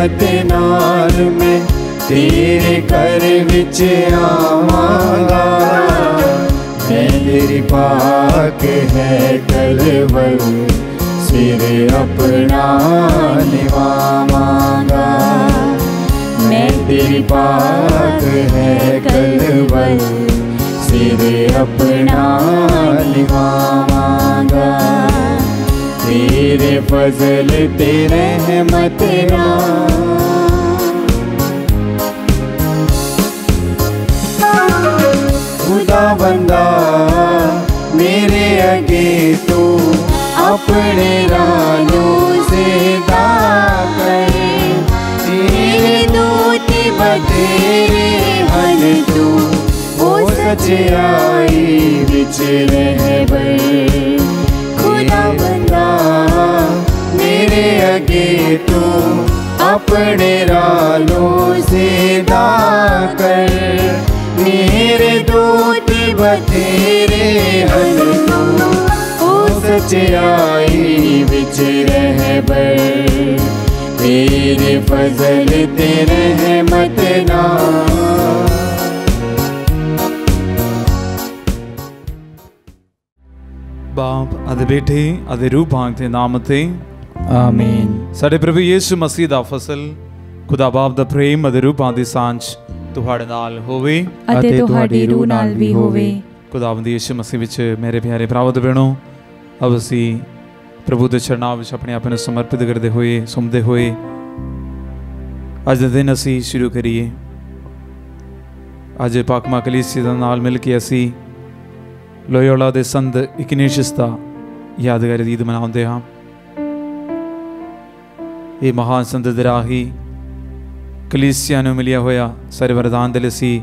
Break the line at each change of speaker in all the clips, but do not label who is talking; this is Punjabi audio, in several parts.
ਫਜ਼ਲ ਨਾਲ ਮੈਂ ਤੇਰੇ ਘਰ ਵਿੱਚ ਆਵਾਂਗਾ। ਮੈਂ ਤੇਰੀ ਪਾਕ ਹੈ ਕਲਵਲ ਸਿਰ ਆਪਣਾ ਨਿਵਾਵਾਂਗਾ। ਮੈਂ ਤੇਰੀ ਪਾਕ ਹੈ ਕਲਵਲ ਸਿਰ ਆਪਣਾ ਨਿਵਾਵਾਂਗਾ। ਤੇਰੇ ਫਜ਼ਲ ਤੇ ਰਹਿਮਤ ਨਾਲ ਖੁਦਾ ਬੰਦਾ ਮੇਰੇ ਅਗੇ ਤੂੰ ਆਪਣੇ ਰਾਹ ਨੂੰ ਜ਼ੇਦਾ ਕਰੇ ਤੇਰੇ ਦੂਤ ਬਤੇਰੇ ਹਨ ਤੂੰ ਉਹ ਸਚਾਈ ਵਿੱਚ ਰਹਿਬਰ ਖੁਦਾ ਆਪਣੇ ਰਾਹ ਨੂੰ ਜ਼ੇਦਾ ਕਰ। ਮੇਰੇ ਦੂਤ ਬਤੇਰੇ ਹਨ। ਤੂੰ ਉਹ ਸਚਾਈ ਵਿੱਚ ਰਹਿਬਰ ਤੇਰੇ ਫਜ਼ਲ ਤੇ ਰਹਿਮਤ ਨਾਲ
ਬਾਪ ਅਤੇ ਬੇਟੇ ਅਤੇ ਨਾਮ ਤੇ
ਆਮੀਨ
ਸਾਡੇ ਪ੍ਰਭੂ ਯੀਸ਼ੂ ਮਸੀਹ ਦਾ ਫਸਲ ਖੁਦਾ ਬਾਪ ਦਾ ਪ੍ਰੇਮ ਅਤੇ ਰੂਪਾਂ ਦੀ ਸਾਂਝ ਤੁਹਾਡੇ ਨਾਲ ਹੋਵੇ
ਅਤੇ ਤੁਹਾਡੀ ਰੂਹ ਨਾਲ ਵੀ ਹੋਵੇ।
ਖੁਦਾਵੰਦ ਯੀਸ਼ੂ ਮਸੀਹ ਵਿੱਚ ਮੇਰੇ ਪਿਆਰੇ ਭਰਾਵੋ ਤੇ ਅਬ ਅਸੀਂ ਪ੍ਰਭੂ ਦੇ ਚਰਨਾਂ ਵਿੱਚ ਆਪਣੇ ਆਪ ਨੂੰ ਸਮਰਪਿਤ ਕਰਦੇ ਹੋਏ ਸੁਣਦੇ ਹੋਏ ਅੱਜ ਦੇ ਦਿਨ ਅਸੀਂ ਸ਼ੁਰੂ ਕਰੀਏ। ਅੱਜ ਪਾਕਮਾ ਕਲੀਸੀ ਦੇ ਨਾਲ ਮਿਲ ਕੇ ਅਸੀਂ ਲੋਯੋਲਾ ਦੇ ਸੰਤ ਇਗਨੇਸ਼ੀਅਸ ਦਾ ਯਾਦਗਾਰੀ ਦੀਦ ਮਨਾਉਂਦੇ ਹਾਂ। ਇਹ ਮਹਾਨ ਸੰਤ ਦੇ ਰਾਹੀ ਕਲੀਸਿਆ ਨੂੰ ਮਿਲਿਆ ਹੋਇਆ ਸਾਰੇ ਵਰਦਾਨ ਦੇ ਅਸੀਂ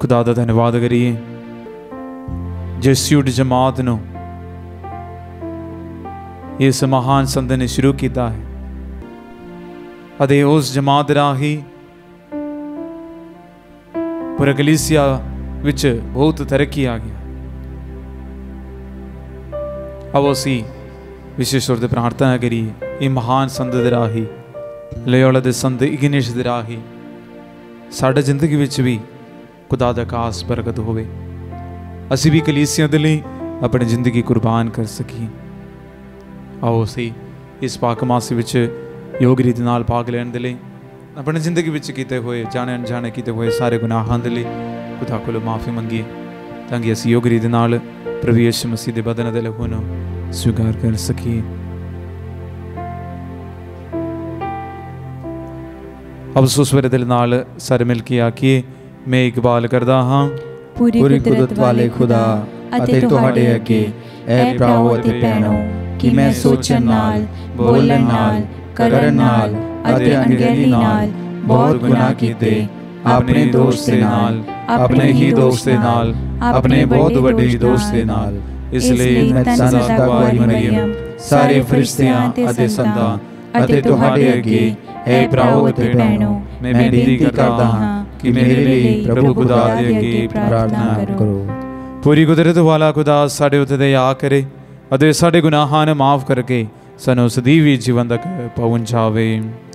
ਖੁਦਾ ਦਾ ਧੰਨਵਾਦ ਕਰੀਏ ਜੈਸਿਊਟ ਜਮਾਤ ਨੂੰ ਇਸ ਮਹਾਨ ਸੰਤ ਨੇ ਸ਼ੁਰੂ ਕੀਤਾ ਹੈ ਅਤੇ ਉਸ ਜਮਾਤ ਰਾਹੀਂ ਪੂਰੇ ਕਲੀਸਿਆ ਵਿੱਚ ਬਹੁਤ ਤਰੱਕੀ ਆ ਗਿਆ ਆਓ ਅਸੀਂ ਵਿਸ਼ੇਸ਼ ਤੌਰ ਤੇ ਪ੍ਰਾਰਥਨਾ ਕਰੀਏ ਇਹ ਮਹਾਨ ਸੰਤ ਦੇ ਰਾਹੀਂ ਲਿਓਲਾ ਦੇ ਸੰਤ ਇਗਨੇਸ਼ ਦੇ ਰਾਹੀਂ ਸਾਡੇ ਜ਼ਿੰਦਗੀ ਵਿੱਚ ਵੀ ਖੁਦਾ ਦਾ ਖਾਸ ਬਰਕਤ ਹੋਵੇ ਅਸੀਂ ਵੀ ਕਲੀਸਿਆ ਦੇ ਲਈ ਆਪਣੀ ਜ਼ਿੰਦਗੀ ਕੁਰਬਾਨ ਕਰ ਸਕੀਏ ਆਓ ਅਸੀਂ ਇਸ ਪਾਕ ਮਾਸ ਵਿੱਚ ਯੋਗ ਰੀਤੀ ਨਾਲ ਭਾਗ ਲੈਣ ਦੇ ਲਈ ਆਪਣੀ ਜ਼ਿੰਦਗੀ ਵਿੱਚ ਕੀਤੇ ਹੋਏ ਜਾਣੇ ਅਣਜਾਣੇ ਕੀਤੇ ਹੋਏ ਸਾਰੇ ਗੁਨਾਹਾਂ ਦੇ ਲਈ ਖੁਦਾ ਕੋਲੋਂ ਮਾਫੀ ਮੰਗੀਏ ਤਾਂ ਕਿ ਅਸੀਂ ਯੋਗ ਰੀਤੀ ਨਾਲ ਪ੍ਰਵੇਸ਼ ਮਸੀਹ ਦੇ ਬਦਨ ਦੇ ਲਹੂ ਨੂੰ ਸਵੀਕਾਰ ਕਰ ਸਕੀਏ ਅਫਸੋਸ ਵਰੇ ਦਿਲ ਨਾਲ ਸਾਰੇ ਮਿਲ ਕੇ ਆਖੀਏ ਮੈਂ ਇਕਬਾਲ ਕਰਦਾ ਹਾਂ
ਪੂਰੀ ਕੁਦਰਤ ਵਾਲੇ ਖੁਦਾ ਅਤੇ ਤੁਹਾਡੇ ਅੱਗੇ ਐ ਭਰਾਵੋ ਅਤੇ ਭੈਣੋ ਕਿ ਮੈਂ ਸੋਚਣ ਨਾਲ ਬੋਲਣ ਨਾਲ ਕਰਨ ਨਾਲ ਅਤੇ ਅਣਗਹਿਲੀ ਨਾਲ ਬਹੁਤ ਗੁਨਾਹ ਕੀਤੇ
ਆਪਣੇ ਦੋਸਤ ਦੇ ਨਾਲ ਆਪਣੇ ਹੀ ਦੋਸਤ ਦੇ ਨਾਲ ਆਪਣੇ ਬਹੁਤ ਵੱਡੇ ਦੋਸਤ ਦੇ ਨਾਲ ਇਸ ਲਈ
ਮੈਂ
ਸੰਤਾ ਮਰੀਮ ਸਾਰੇ ਫਰਿਸ਼ਤਿਆਂ ਅਤੇ ਸੰਤਾਂ ਅਤੇ ਤੁਹਾਡੇ ਅੱਗੇ ਐ ਭਰਾਓ ਅਤੇ ਭੈਣੋ ਮੈਂ ਬੇਨਤੀ ਕਰਦਾ ਹਾਂ ਕਿ ਮੇਰੇ ਲਈ ਪ੍ਰਭੂ ਖੁਦਾ ਦੇ ਅੱਗੇ ਪ੍ਰਾਰਥਨਾ
ਕਰੋ
ਪੂਰੀ ਕੁਦਰਤ ਵਾਲਾ ਖੁਦਾ ਸਾਡੇ ਉੱਤੇ ਦਇਆ ਕਰੇ ਅਤੇ ਸਾਡੇ ਗੁਨਾਹਾਂ ਨੂੰ ਮਾਫ ਕਰਕੇ ਸਾਨੂੰ ਸਦੀਵੀ ਜੀਵਨ ਤੱਕ ਪਹੁੰਚਾਵੇ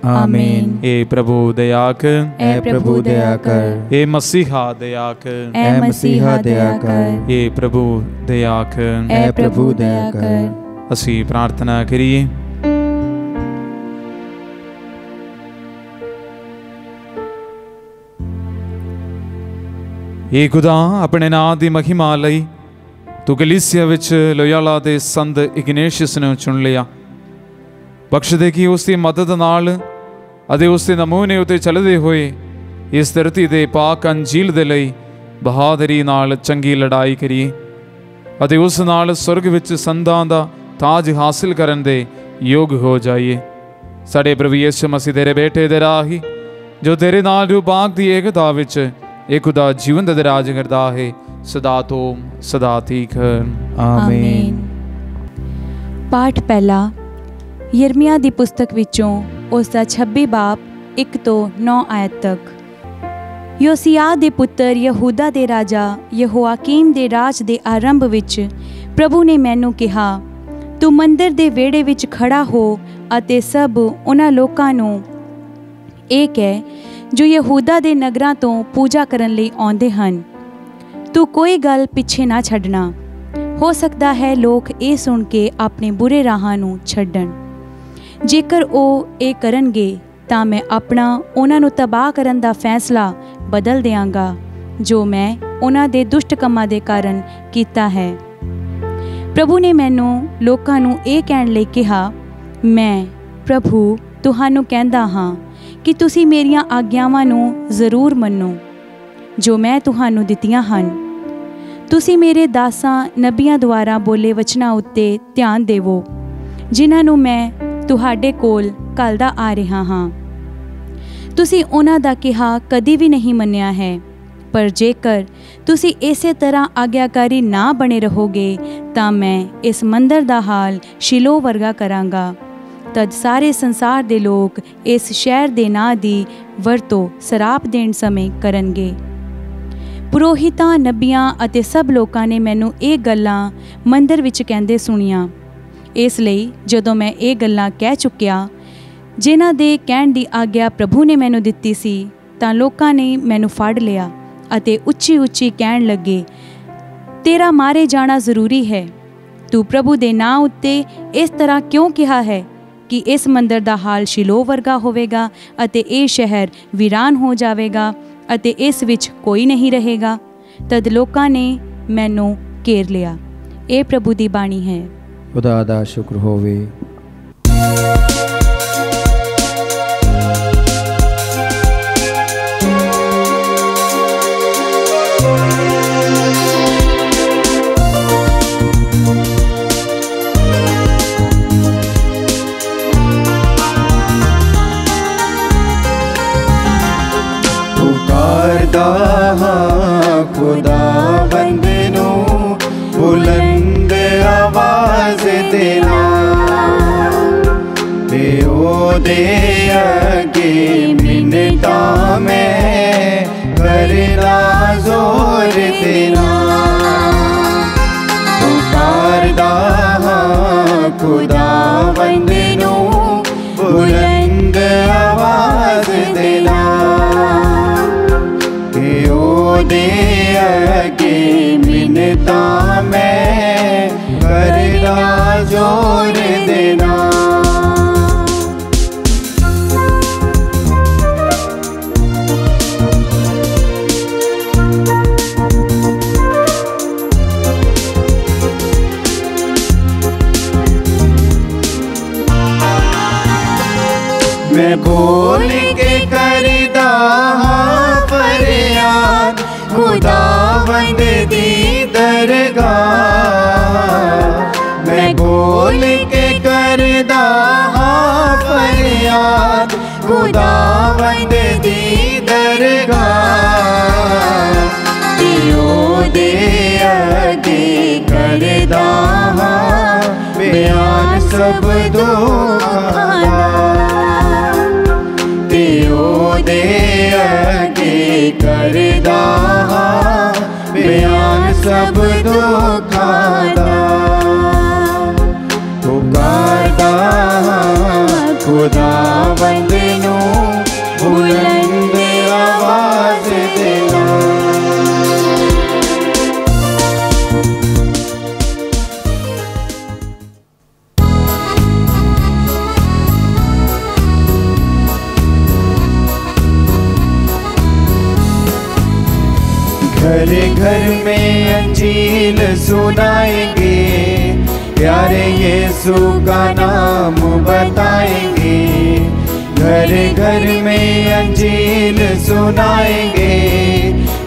ਆਮੀਨ
ਏ ਪ੍ਰਭੂ ਦਇਆ ਕਰ
ਐ ਪ੍ਰਭੂ ਦਇਆ ਕਰ
ਏ ਮਸੀਹਾ ਦਇਆ ਕਰ
ਐ ਮਸੀਹਾ ਦਇਆ ਕਰ
ਏ ਪ੍ਰਭੂ ਦਇਆ ਕਰ
ਐ ਪ੍ਰਭੂ ਦਇਆ ਕਰ
ਅਸੀਂ ਪ੍ਰਾਰਥਨਾ ਕਰੀਏ ਇਹ ਖੁਦਾ, ਆਪਣੇ ਨਾਮ ਦੀ ਮਹਿਮਾ ਲਈ ਤੂੰ ਗਲੀਸੀਆ ਵਿੱਚ ਲੋਇਆਲਾ ਦੇ ਸੰਤ ਇਗਨੇਸ਼ੀਅਸ ਨੂੰ ਚੁਣ ਲਿਆ। ਬਖਸ਼ ਦੇ ਕਿ ਉਸ ਦੀ ਮਦਦ ਨਾਲ ਅਤੇ ਉਸ ਦੇ ਨਮੂਨੇ ਉਤੇ ਚੱਲਦੇ ਹੋਏ ਇਸ ਧਰਤੀ ਦੇ ਪਾਕ ਅੰਜੀਲ ਦੇ ਲਈ ਬਹਾਦਰੀ ਨਾਲ ਚੰਗੀ ਲੜਾਈ ਕਰੀਏ ਅਤੇ ਉਸ ਨਾਲ ਸੁਰਗ ਵਿੱਚ ਸੰਦਾਂ ਦਾ ਤਾਜ ਹਾਸਿਲ ਕਰਨ ਦੇ ਯੋਗ ਹੋ ਜਾਈਏ। ਸਾਡੇ ਪ੍ਰਭੂ ਯਿਸੂ ਮਸੀਹ ਤੇਰੇ ਬੇਟੇ ਦੇ ਰਾਹੀ, ਜੋ ਤੇਰੇ ਨਾਲ ਰੂਪਾਂਕ ਦੀ ਏਕਤਾ ਵਿੱਚ ਇਹ ਖੁਦਾ ਜੀਵਨ ਦਾ ਰਾਜ ਕਰਦਾ ਹੈ, ਸਦਾ ਤੋਂ ਸਦਾ ਤੀਕ।
ਆਮੀਨ।
ਪਾਠ ਪਹਿਲਾ, ਯਰਮੀਆ ਦੀ ਪੁਸਤਕ ਵਿੱਚੋਂ ਉਸ ਦਾ 26 ਬਾਪ 1 ਤੋਂ 9 ਆਇਤ ਤੱਕ। ਯੋਸੀਆ ਦੇ ਪੁੱਤਰ ਯਹੂਦਾ ਦੇ ਰਾਜਾ ਯਹੋਆਕੀਮ ਦੇ ਰਾਜ ਦੇ ਆਰੰਭ ਵਿੱਚ ਪ੍ਰਭੂ ਨੇ ਮੈਨੂੰ ਕਿਹਾ, ਤੂੰ ਮੰਦਰ ਦੇ ਵਿਹੜੇ ਵਿੱਚ ਖੜਾ ਹੋ ਅਤੇ ਸਭ ਉਹਨਾਂ ਲੋਕਾਂ ਨੂੰ ਇਹ ਕਹਿ ਜੋ ਯਹੂਦਾ ਦੇ ਨਗਰਾਂ ਤੋਂ ਪੂਜਾ ਕਰਨ ਲਈ ਆਉਂਦੇ ਹਨ। ਤੂੰ ਕੋਈ ਗੱਲ ਪਿੱਛੇ ਨਾ ਛੱਡਣਾ। ਹੋ ਸਕਦਾ ਹੈ ਲੋਕ ਇਹ ਸੁਣ ਕੇ ਆਪਣੇ ਬੁਰੇ ਰਾਹਾਂ ਨੂੰ ਛੱਡਣ। ਜੇਕਰ ਉਹ ਇਹ ਕਰਨਗੇ, ਤਾਂ ਮੈਂ ਆਪਣਾ ਉਹਨਾਂ ਨੂੰ ਤਬਾਹ ਕਰਨ ਦਾ ਫੈਸਲਾ ਬਦਲ ਦਿਆਂਗਾ, ਜੋ ਮੈਂ ਉਹਨਾਂ ਦੇ ਦੁਸ਼ਟ ਕੰਮਾਂ ਦੇ ਕਾਰਨ ਕੀਤਾ ਹੈ। ਪ੍ਰਭੂ ਨੇ ਮੈਨੂੰ ਲੋਕਾਂ ਨੂੰ ਇਹ ਕਹਿਣ ਲਈ ਕਿਹਾ, ਮੈਂ ਪ੍ਰਭੂ ਤੁਹਾਨੂੰ ਕਹਿੰਦਾ ਹਾਂ ਕਿ ਤੁਸੀਂ ਮੇਰੀਆਂ ਆਗਿਆਵਾਂ ਨੂੰ ਜ਼ਰੂਰ ਮੰਨੋ, ਜੋ ਮੈਂ ਤੁਹਾਨੂੰ ਦਿੱਤੀਆਂ ਹਨ। ਤੁਸੀਂ ਮੇਰੇ ਦਾਸਾਂ ਨਬੀਆਂ ਦੁਆਰਾ ਬੋਲੇ ਵਚਨਾਂ ਉੱਤੇ ਧਿਆਨ ਦੇਵੋ, ਜਿਨ੍ਹਾਂ ਨੂੰ ਮੈਂ ਤੁਹਾਡੇ ਕੋਲ ਕੱਲਦਾ ਆ ਰਿਹਾ ਹਾਂ। ਤੁਸੀਂ ਉਹਨਾਂ ਦਾ ਕਿਹਾ ਕਦੀ ਵੀ ਨਹੀਂ ਮੰਨਿਆ ਹੈ, ਪਰ ਜੇਕਰ ਤੁਸੀਂ ਇਸੇ ਤਰ੍ਹਾਂ ਆਗਿਆਕਾਰੀ ਨਾ ਬਣੇ ਰਹੋਗੇ, ਤਾਂ ਮੈਂ ਇਸ ਮੰਦਰ ਦਾ ਹਾਲ ਸ਼ਿਲੋ ਵਰਗਾ ਕਰਾਂਗਾ। ਤਦ ਸਾਰੇ ਸੰਸਾਰ ਦੇ ਲੋਕ ਇਸ ਸ਼ਹਿਰ ਦੇ ਨਾਂ ਦੀ ਵਰਤੋਂ ਸਰਾਪ ਦੇਣ ਸਮੇਂ ਕਰਨਗੇ। ਪੁਰੋਹਿਤਾਂ, ਨਬੀਆਂ ਅਤੇ ਸਭ ਲੋਕਾਂ ਨੇ ਮੈਨੂੰ ਇਹ ਗੱਲਾਂ ਮੰਦਰ ਵਿੱਚ ਕਹਿੰਦੇ ਸੁਣੀਆਂ। ਇਸ ਲਈ ਜਦੋਂ ਮੈਂ ਇਹ ਗੱਲਾਂ ਕਹਿ ਚੁੱਕਿਆ, ਜਿਨ੍ਹਾਂ ਦੇ ਕਹਿਣ ਦੀ ਆਗਿਆ ਪ੍ਰਭੂ ਨੇ ਮੈਨੂੰ ਦਿੱਤੀ ਸੀ, ਤਾਂ ਲੋਕਾਂ ਨੇ ਮੈਨੂੰ ਫੜ ਲਿਆ ਅਤੇ ਉੱਚੀ ਉੱਚੀ ਕਹਿਣ ਲੱਗੇ, ਤੇਰਾ ਮਾਰੇ ਜਾਣਾ ਜ਼ਰੂਰੀ ਹੈ। ਤੂੰ ਪ੍ਰਭੂ ਦੇ ਨਾਂ ਉੱਤੇ ਇਸ ਤਰ੍ਹਾਂ ਕਿਉਂ ਕਿਹਾ ਹੈ? ਕਿ ਇਸ ਮੰਦਰ ਦਾ ਹਾਲ ਸ਼ਿਲੋ ਵਰਗਾ ਹੋਵੇਗਾ ਅਤੇ ਇਹ ਸ਼ਹਿਰ ਵੀਰਾਨ ਹੋ ਜਾਵੇਗਾ ਅਤੇ ਇਸ ਵਿੱਚ ਕੋਈ ਨਹੀਂ ਰਹੇਗਾ। ਤਦ ਲੋਕਾਂ ਨੇ ਮੈਨੂੰ ਘੇਰ ਲਿਆ। ਇਹ ਪ੍ਰਭੂ ਦੀ ਬਾਣੀ ਹੈ।
ਖੁਦਾ ਦਾ ਸ਼ੁਕਰ ਹੋਵੇ। घर घर में अंजील सुनाएँगे। प्यारे यीशु का नाम बताएँगे। घर घर में अंजील सुनाएँगे।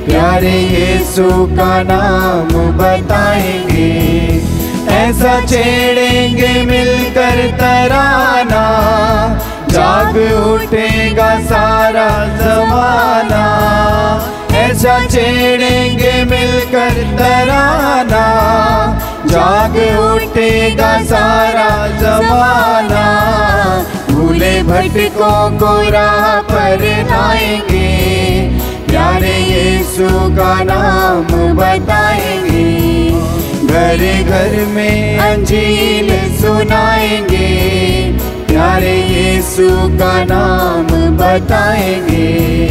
प्यारे यीशु का नाम बताएँगे। ऐसा छेड़ेंगे मिलकर तराना। जाग उठेगा सारा जमाना। ऐसा छेड़ेंगे मिलकर तराना। जाग उठेगा सारा जमाना। भूले भटकों को राह पर लाएँगे। प्यारे यीशु का नाम बताएँगे। घर घर में अंजील सुनाएँगे। प्यारे यीशु का नाम बताएँगे।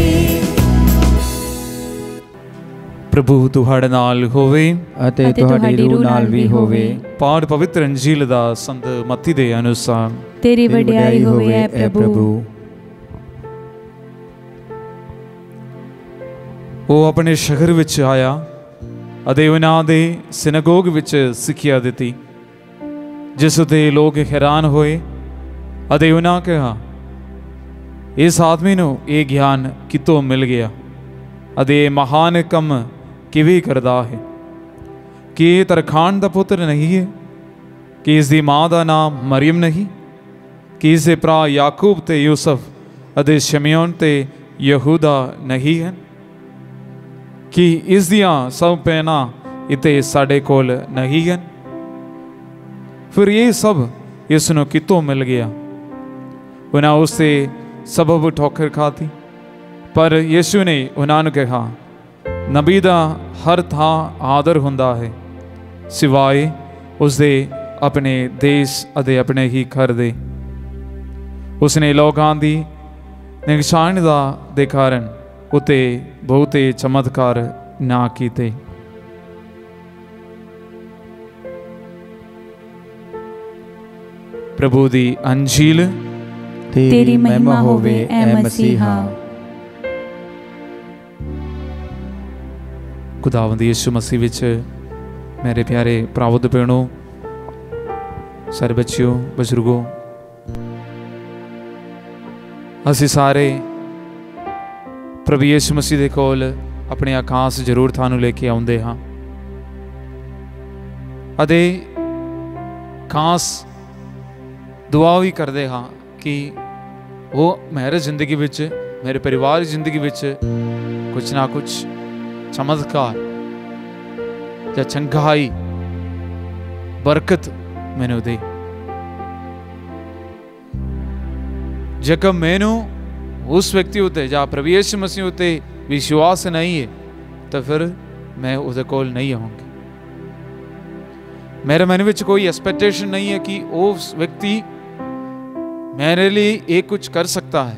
ਪ੍ਰਭੂ ਤੁਹਾਡੇ ਨਾਲ ਹੋਵੇ
ਅਤੇ ਤੁਹਾਡੀ ਰੂਹ ਨਾਲ ਵੀ ਹੋਵੇ।
ਪਾਠ ਪਵਿੱਤਰ ਅੰਜੀਲ ਦਾ ਸੰਤ ਮੱਤੀ ਦੇ ਅਨੁਸਾਰ
ਤੇਰੀ
ਤੇਰੀ
ਵਡਿਆਈ ਹੋਵੇ ਐ ਪ੍ਰਭੂ।
ਉਹ ਆਪਣੇ ਸ਼ਹਿਰ ਵਿੱਚ ਆਇਆ ਅਤੇ ਉਹਨਾਂ ਦੇ ਸਿਨਗੋਗ ਵਿੱਚ ਸਿੱਖਿਆ ਦਿੱਤੀ ਜਿਸ ਉਤੇ ਲੋਕ ਹੈਰਾਨ ਹੋਏ ਅਤੇ ਉਹਨਾਂ ਕਿਹਾ ਇਸ ਆਦਮੀ ਨੂੰ ਇਹ ਗਿਆਨ ਕਿਤੋਂ ਮਿਲ ਗਿਆ? ਅਤੇ ਇਹ ਮਹਾਨ ਕੰਮ ਕਿਵੇਂ ਕਰਦਾ ਹੈ? ਕਿ ਇਹ ਤਰਖਾਨ ਦਾ ਪੁੱਤਰ ਨਹੀਂ ਹੈ? ਕਿ ਇਸ ਦੀ ਮਾਂ ਦਾ ਨਾਮ ਮਰੀਮ ਨਹੀਂ? ਕਿ ਇਸ ਦੇ ਭਰਾ ਯਾਕੂਬ ਤੇ ਯੂਸਫ ਅਤੇ ਸ਼ਮਿਓਨ ਤੇ ਯਹੂਦਾ ਨਹੀਂ ਹਨ? ਕਿ ਇਸ ਦੀਆਂ ਸਭ ਪੈਨਾ ਇਤੇ ਸਾਡੇ ਕੋਲ ਨਹੀਂ ਹਨ? ਫਿਰ ਇਹ ਸਭ ਇਸ ਨੂੰ ਕਿਤੋਂ ਮਿਲ ਗਿਆ? ਉਹਨਾਂ ਉਸ ਤੇ ਸਬਬ ਠੋਕਰ ਖਾਤੀ ਪਰ ਯਿਸੂ ਨੇ ਉਹਨਾਂ ਨੂੰ ਕਿਹਾ ਨਬੀ ਦਾ ਹਰ ਥਾਂ ਆਦਰ ਹੁੰਦਾ ਹੈ। ਸਿਵਾਏ ਉਸ ਦੇ ਆਪਣੇ ਦੇਸ਼ ਅਤੇ ਆਪਣੇ ਹੀ ਘਰ ਦੇ। ਉਸਨੇ ਲੋਕਾਂ ਦੀ ਨਿਸ਼ਾਨ ਦਾ ਦੇ ਕਾਰਨ ਉਤੇ ਬਹੁਤੇ ਚਮਤਕਾਰ ਨਾ ਕੀਤੇ। ਪ੍ਰਭੂ ਦੀ ਅੰਜੀਲ
ਤੇਰੀ ਮਹਿਮਾ ਹੋਵੇ ਐ ਮਸੀਹਾ।
ਖੁਦਾਵੰਦ ਯਿਸੂ ਮਸੀਹ ਵਿੱਚ ਮੇਰੇ ਪਿਆਰੇ ਪ੍ਰਾਵਦ ਭੈਣੋ, ਸਾਰੇ ਬੱਚਿਓ, ਬਜ਼ੁਰਗੋ, ਅਸੀਂ ਸਾਰੇ ਪ੍ਰਭੂ ਯਿਸੂ ਮਸੀਹ ਦੇ ਕੋਲ ਆਪਣੇ ਆਕਾਂਸ਼ ਜ਼ਰੂਰ ਤੁਹਾਨੂੰ ਲੈ ਕੇ ਆਉਂਦੇ ਹਾਂ। ਅਤੇ ਖਾਸ ਦੁਆ ਵੀ ਕਰਦੇ ਹਾਂ ਕਿ ਉਹ ਮੇਰੇ ਜ਼ਿੰਦਗੀ ਵਿੱਚ, ਮੇਰੇ ਪਰਿਵਾਰ ਦੀ ਜ਼ਿੰਦਗੀ ਵਿੱਚ ਕੁਝ ਨਾ ਕੁਝ ਚਮਤਕਾਰ ਜਾਂ ਚੰਗਾਈ ਬਰਕਤ ਮੈਨੂੰ ਦੇ ਜੇਕਰ ਮੈਨੂੰ ਉਸ ਵਿਅਕਤੀ ਉਤੇ ਜਾਂ ਪ੍ਰਭੂ ਯਿਸੂ ਮਸੀਹ ਉਤੇ ਵਿਸ਼ਵਾਸ ਨਹੀਂ ਹੈ ਤਾਂ ਫਿਰ ਮੈਂ ਉਹਦੇ ਕੋਲ ਨਹੀਂ ਆਉਂਗਾ ਮੇਰੇ ਮਨ ਵਿੱਚ ਕੋਈ ਐਕਸਪੈਕਟੇਸ਼ਨ ਨਹੀਂ ਹੈ ਕਿ ਉਹ ਵਿਅਕਤੀ मेरे लिए ये कुछ कर सकता है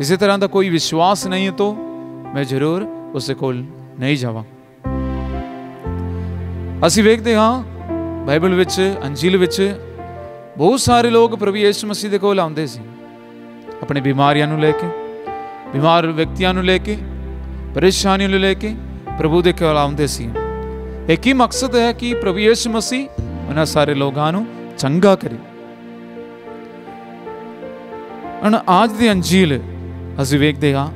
इसी तरह का कोई विश्वास नहीं है तो मैं जरूर ਉਸੇ ਕੋਲ ਨਹੀਂ ਜਾਵਾਂ। ਅਸੀਂ ਵੇਖਦੇ ਹਾਂ, ਬਾਈਬਲ ਵਿੱਚ, ਅੰਜੀਲ ਵਿੱਚ ਬਹੁਤ ਸਾਰੇ ਲੋਕ ਪ੍ਰਭੂ ਯਿਸੂ ਮਸੀਹ ਦੇ ਕੋਲ ਆਉਂਦੇ ਸੀ। ਆਪਣੇ ਬਿਮਾਰੀਆਂ ਨੂੰ ਲੈ ਕੇ, ਬਿਮਾਰ ਵਿਅਕਤੀਆਂ ਨੂੰ ਲੈ ਕੇ, ਪਰੇਸ਼ਾਨੀਆਂ ਨੂੰ ਲੈ ਕੇ ਪ੍ਰਭੂ ਦੇ ਕੋਲ ਆਉਂਦੇ ਸੀ। ਇਹ ਕੀ ਮਕਸਦ ਹੈ ਕਿ ਪ੍ਰਭੂ ਯਿਸੂ ਮਸੀਹ ਉਹਨਾਂ ਸਾਰੇ ਲੋਕਾਂ ਨੂੰ ਚੰਗਾ ਕਰੇ? ਅਣ ਅੱਜ ਦੀ ਅੰਜੀਲ ਅਸੀਂ ਵੇਖਦੇ ਹਾਂ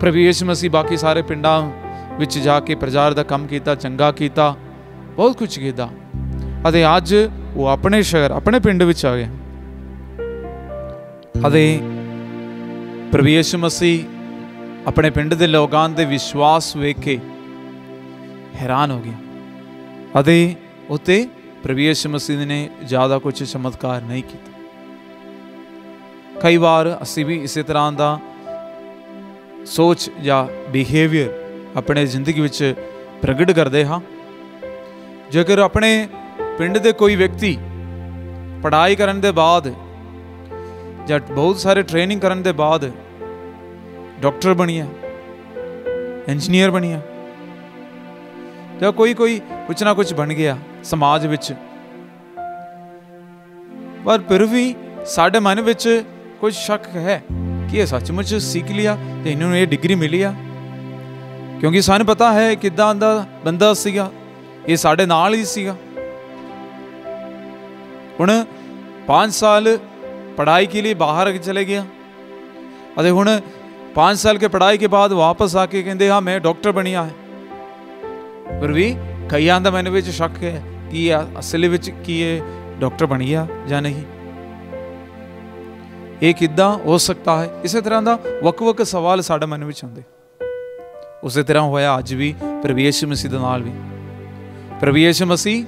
ਪ੍ਰਭੂ ਯਿਸੂ ਮਸੀਹ, ਬਾਕੀ ਸਾਰੇ ਪਿੰਡਾਂ ਵਿੱਚ ਜਾ ਕੇ ਪ੍ਰਚਾਰ ਦਾ ਕੰਮ ਕੀਤਾ, ਚੰਗਾ ਕੀਤਾ, ਬਹੁਤ ਕੁਝ ਕੀਤਾ। ਅਤੇ ਅੱਜ ਉਹ ਆਪਣੇ ਸ਼ਹਿਰ, ਆਪਣੇ ਪਿੰਡ ਵਿੱਚ ਆ ਗਿਆ। ਅਤੇ ਪ੍ਰਭੂ ਯਿਸੂ ਮਸੀਹ ਆਪਣੇ ਪਿੰਡ ਦੇ ਲੋਕਾਂ ਦੇ ਵਿਸ਼ਵਾਸ ਵੇਖ ਕੇ ਹੈਰਾਨ ਹੋ ਗਿਆ। ਅਤੇ ਉਤੇ ਪ੍ਰਭੂ ਯਿਸੂ ਮਸੀਹ ਨੇ ਜ਼ਿਆਦਾ ਕੁਝ ਚਮਤਕਾਰ ਨਹੀਂ ਕੀਤਾ। ਕਈ ਵਾਰ ਅਸੀਂ ਵੀ ਇਸੇ ਤਰ੍ਹਾਂ ਦਾ ਸੋਚ ਜਾਂ ਬਿਹੇਵੀਅਰ ਆਪਣੇ ਜ਼ਿੰਦਗੀ ਵਿੱਚ ਪ੍ਰਗਟ ਕਰਦੇ ਹਾਂ। ਜੇਕਰ ਆਪਣੇ ਪਿੰਡ ਦੇ ਕੋਈ ਵਿਅਕਤੀ ਪੜ੍ਹਾਈ ਕਰਨ ਦੇ ਬਾਅਦ ਜਾਂ ਬਹੁਤ ਸਾਰੇ ਟ੍ਰੇਨਿੰਗ ਕਰਨ ਦੇ ਬਾਅਦ ਡਾਕਟਰ ਬਣਿਆ ਇੰਜੀਨੀਅਰ ਬਣਿਆ ਜਾਂ ਕੋਈ ਕੋਈ ਕੁਝ ਨਾ ਕੁਝ ਬਣ ਗਿਆ ਸਮਾਜ ਵਿੱਚ, ਪਰ ਫਿਰ ਵੀ ਸਾਡੇ ਮਨ ਵਿੱਚ ਕੁਝ ਸ਼ੱਕ ਹੈ। ਕਿ ਇਹ ਸੱਚਮੁੱਚ ਸਿੱਖ ਲਿਆ ਤੇ ਇਹਨਾਂ ਨੂੰ ਇਹ ਡਿਗਰੀ ਮਿਲੀ ਆ ਕਿਉਂਕਿ ਸਾਨੂੰ ਪਤਾ ਹੈ ਕਿਦਾਂ ਦਾ ਬੰਦਾ ਸੀਗਾ ਇਹ ਸਾਡੇ ਨਾਲ ਹੀ ਸੀਗਾ ਹੁਣ 5 ਸਾਲ पढ़ाई के लिए बाहर चले गया ਅਤੇ ਹੁਣ 5 ਸਾਲ ਕੇ ਪੜ੍ਹਾਈ ਕੇ ਬਾਅਦ ਵਾਪਸ ਆ ਕੇ ਕਹਿੰਦੇ ਹਾਂ ਮੈਂ ਡਾਕਟਰ ਬਣਿਆ ਹੈ ਪਰ ਵੀ ਕਈਆਂ ਦਾ ਮੈਨੂੰ ਵਿੱਚ ਸ਼ੱਕ ਹੈ ਕਿ ਇਹ ਅਸਲ ਵਿੱਚ ਕੀ ਇਹ ਡਾਕਟਰ ਬਣ ਗਿਆ ਜਾਂ ਨਹੀਂ ਇਹ ਕਿੱਦਾਂ ਹੋ ਸਕਦਾ ਹੈ? ਇਸੇ ਤਰ੍ਹਾਂ ਦਾ ਵੱਖ-ਵੱਖ ਸਵਾਲ ਸਾਡੇ ਮਨ ਵਿੱਚ ਆਉਂਦੇ। ਉਸੇ ਤਰ੍ਹਾਂ ਹੋਇਆ ਅੱਜ ਵੀ ਪ੍ਰਵੇਸ਼ ਮਸੀਹ ਦੇ ਨਾਲ ਵੀ। ਪ੍ਰਵੇਸ਼ ਮਸੀਹ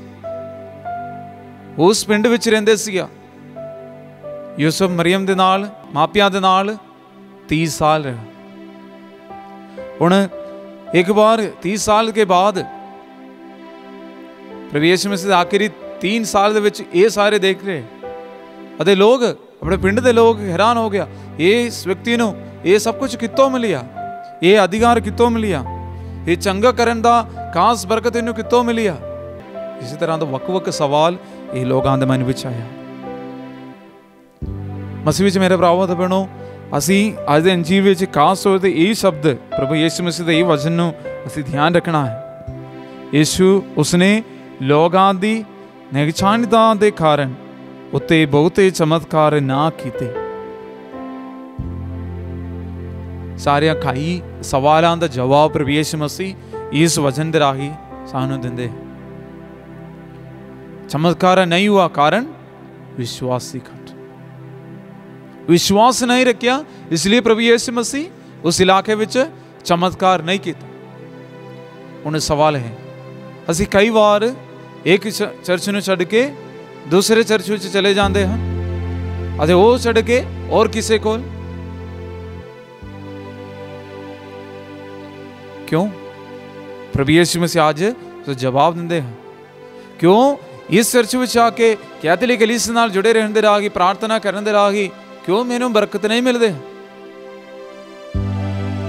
ਉਸ ਪਿੰਡ ਵਿੱਚ ਰਹਿੰਦੇ ਸੀਗਾ। ਯੂਸਫ ਮਰੀਮ ਦੇ ਨਾਲ, ਮਾਪਿਆਂ ਦੇ ਨਾਲ 30 ਸਾਲ ਰਿਹਾ। ਹੁਣ ਇੱਕ ਵਾਰ 30 ਸਾਲ ਕੇ ਬਾਅਦ ਪ੍ਰਵੇਸ਼ ਮਸੀਹ ਦੇ ਆਖਰੀ 3 ਸਾਲ ਦੇ ਵਿੱਚ ਇਹ ਸਾਰੇ ਦੇਖ ਰਹੇ। ਅਤੇ ਲੋਕ ਆਪਣੇ ਪਿੰਡ ਦੇ ਲੋਕ ਹੈਰਾਨ ਹੋ ਗਿਆ। ਇਹ ਇਸ ਵਿਅਕਤੀ ਨੂੰ ਇਹ ਸਭ ਕੁਝ ਕਿੱਥੋਂ ਮਿਲਿਆ? ਇਹ ਅਧਿਕਾਰ ਕਿੱਥੋਂ ਮਿਲਿਆ? ਇਹ ਚੰਗਾ ਕਰਨ ਦਾ ਖਾਸ ਬਰਕਤ ਇਹਨੂੰ ਕਿੱਥੋਂ ਮਿਲਿਆ? ਇਸੇ ਤਰ੍ਹਾਂ ਦਾ ਵੱਖ-ਵੱਖ ਸਵਾਲ ਇਹ ਲੋਕਾਂ ਦੇ ਮਨ ਵਿੱਚ ਆਇਆ। ਮਸੀਹ ਵਿੱਚ ਮੇਰੇ ਭਰਾਵੋ ਤੇ ਭੈਣੋ, ਅਸੀਂ ਅੱਜ ਦੇ ਅੰਜੀਲ ਵਿੱਚ ਖਾਸ ਤੌਰ ਤੇ ਇਹ ਸ਼ਬਦ ਪ੍ਰਭੂ ਯਿਸੂ ਮਸੀਹ ਦੇ ਇਹ ਵਚਨ ਨੂੰ ਅਸੀਂ ਧਿਆਨ ਰੱਖਣਾ ਹੈ। ਯਿਸੂ ਉਸਨੇ ਲੋਕਾਂ ਦੀ ਨਿਗਚਾਨਤਾ ਦੇ ਕਾਰਨ ਉੱਤੇ ਬਹੁਤੇ ਚਮਤਕਾਰ ਨਾ ਕੀਤੇ। ਸਾਰਿਆਂ ਖਾਈ ਸਵਾਲਾਂ ਦਾ ਜਵਾਬ ਪ੍ਰਭੂ ਯਿਸੂ ਮਸੀਹ ਇਸ ਵਚਨ ਦੇ ਰਾਹੀਂ ਸਾਨੂੰ ਦਿੰਦੇ। ਚਮਤਕਾਰ ਨਹੀਂ ਹੁਆ ਕਾਰਨ ਵਿਸ਼ਵਾਸ ਦੀ ਘਟ ਵਿਸ਼ਵਾਸ ਨਹੀਂ ਰੱਖਿਆ, ਇਸ ਲਈ ਪ੍ਰਭੂ ਯਿਸੂ ਮਸੀਹ ਉਸ ਇਲਾਕੇ ਵਿੱਚ ਚਮਤਕਾਰ ਨਹੀਂ ਕੀਤਾ। ਹੁਣ ਸਵਾਲ ਹੈ, ਅਸੀਂ ਕਈ ਵਾਰ ਇੱਕ ਚਰਚ ਨੂੰ ਛੱਡ ਕੇ ਦੂਸਰੇ ਚਰਚ ਵਿੱਚ ਚਲੇ ਜਾਂਦੇ ਹਨ। ਅਤੇ ਉਹ ਛੱਡ ਕੇ ਔਰ ਕਿਸੇ ਕੋਲ। ਕਿਉਂ? ਪ੍ਰਭੂ ਯਿਸੂ ਮਸੀਹ ਅੱਜ ਤੋਂ ਜਵਾਬ ਦਿੰਦੇ ਹਨ। ਕਿਉਂ? ਇਸ ਚਰਚ ਵਿੱਚ ਆ ਕੇ ਕੈਥੋਲਿਕ ਕਲੀਸ ਨਾਲ ਜੁੜੇ ਰਹਿਣ ਦੇ ਰਾਹ ਰਾਹੀਂ ਪ੍ਰਾਰਥਨਾ ਕਰਨ ਦੇ ਰਾਹ ਰਾਹੀਂ ਕਿਉਂ ਮੈਨੂੰ ਬਰਕਤ ਨਹੀਂ ਮਿਲਦੇ?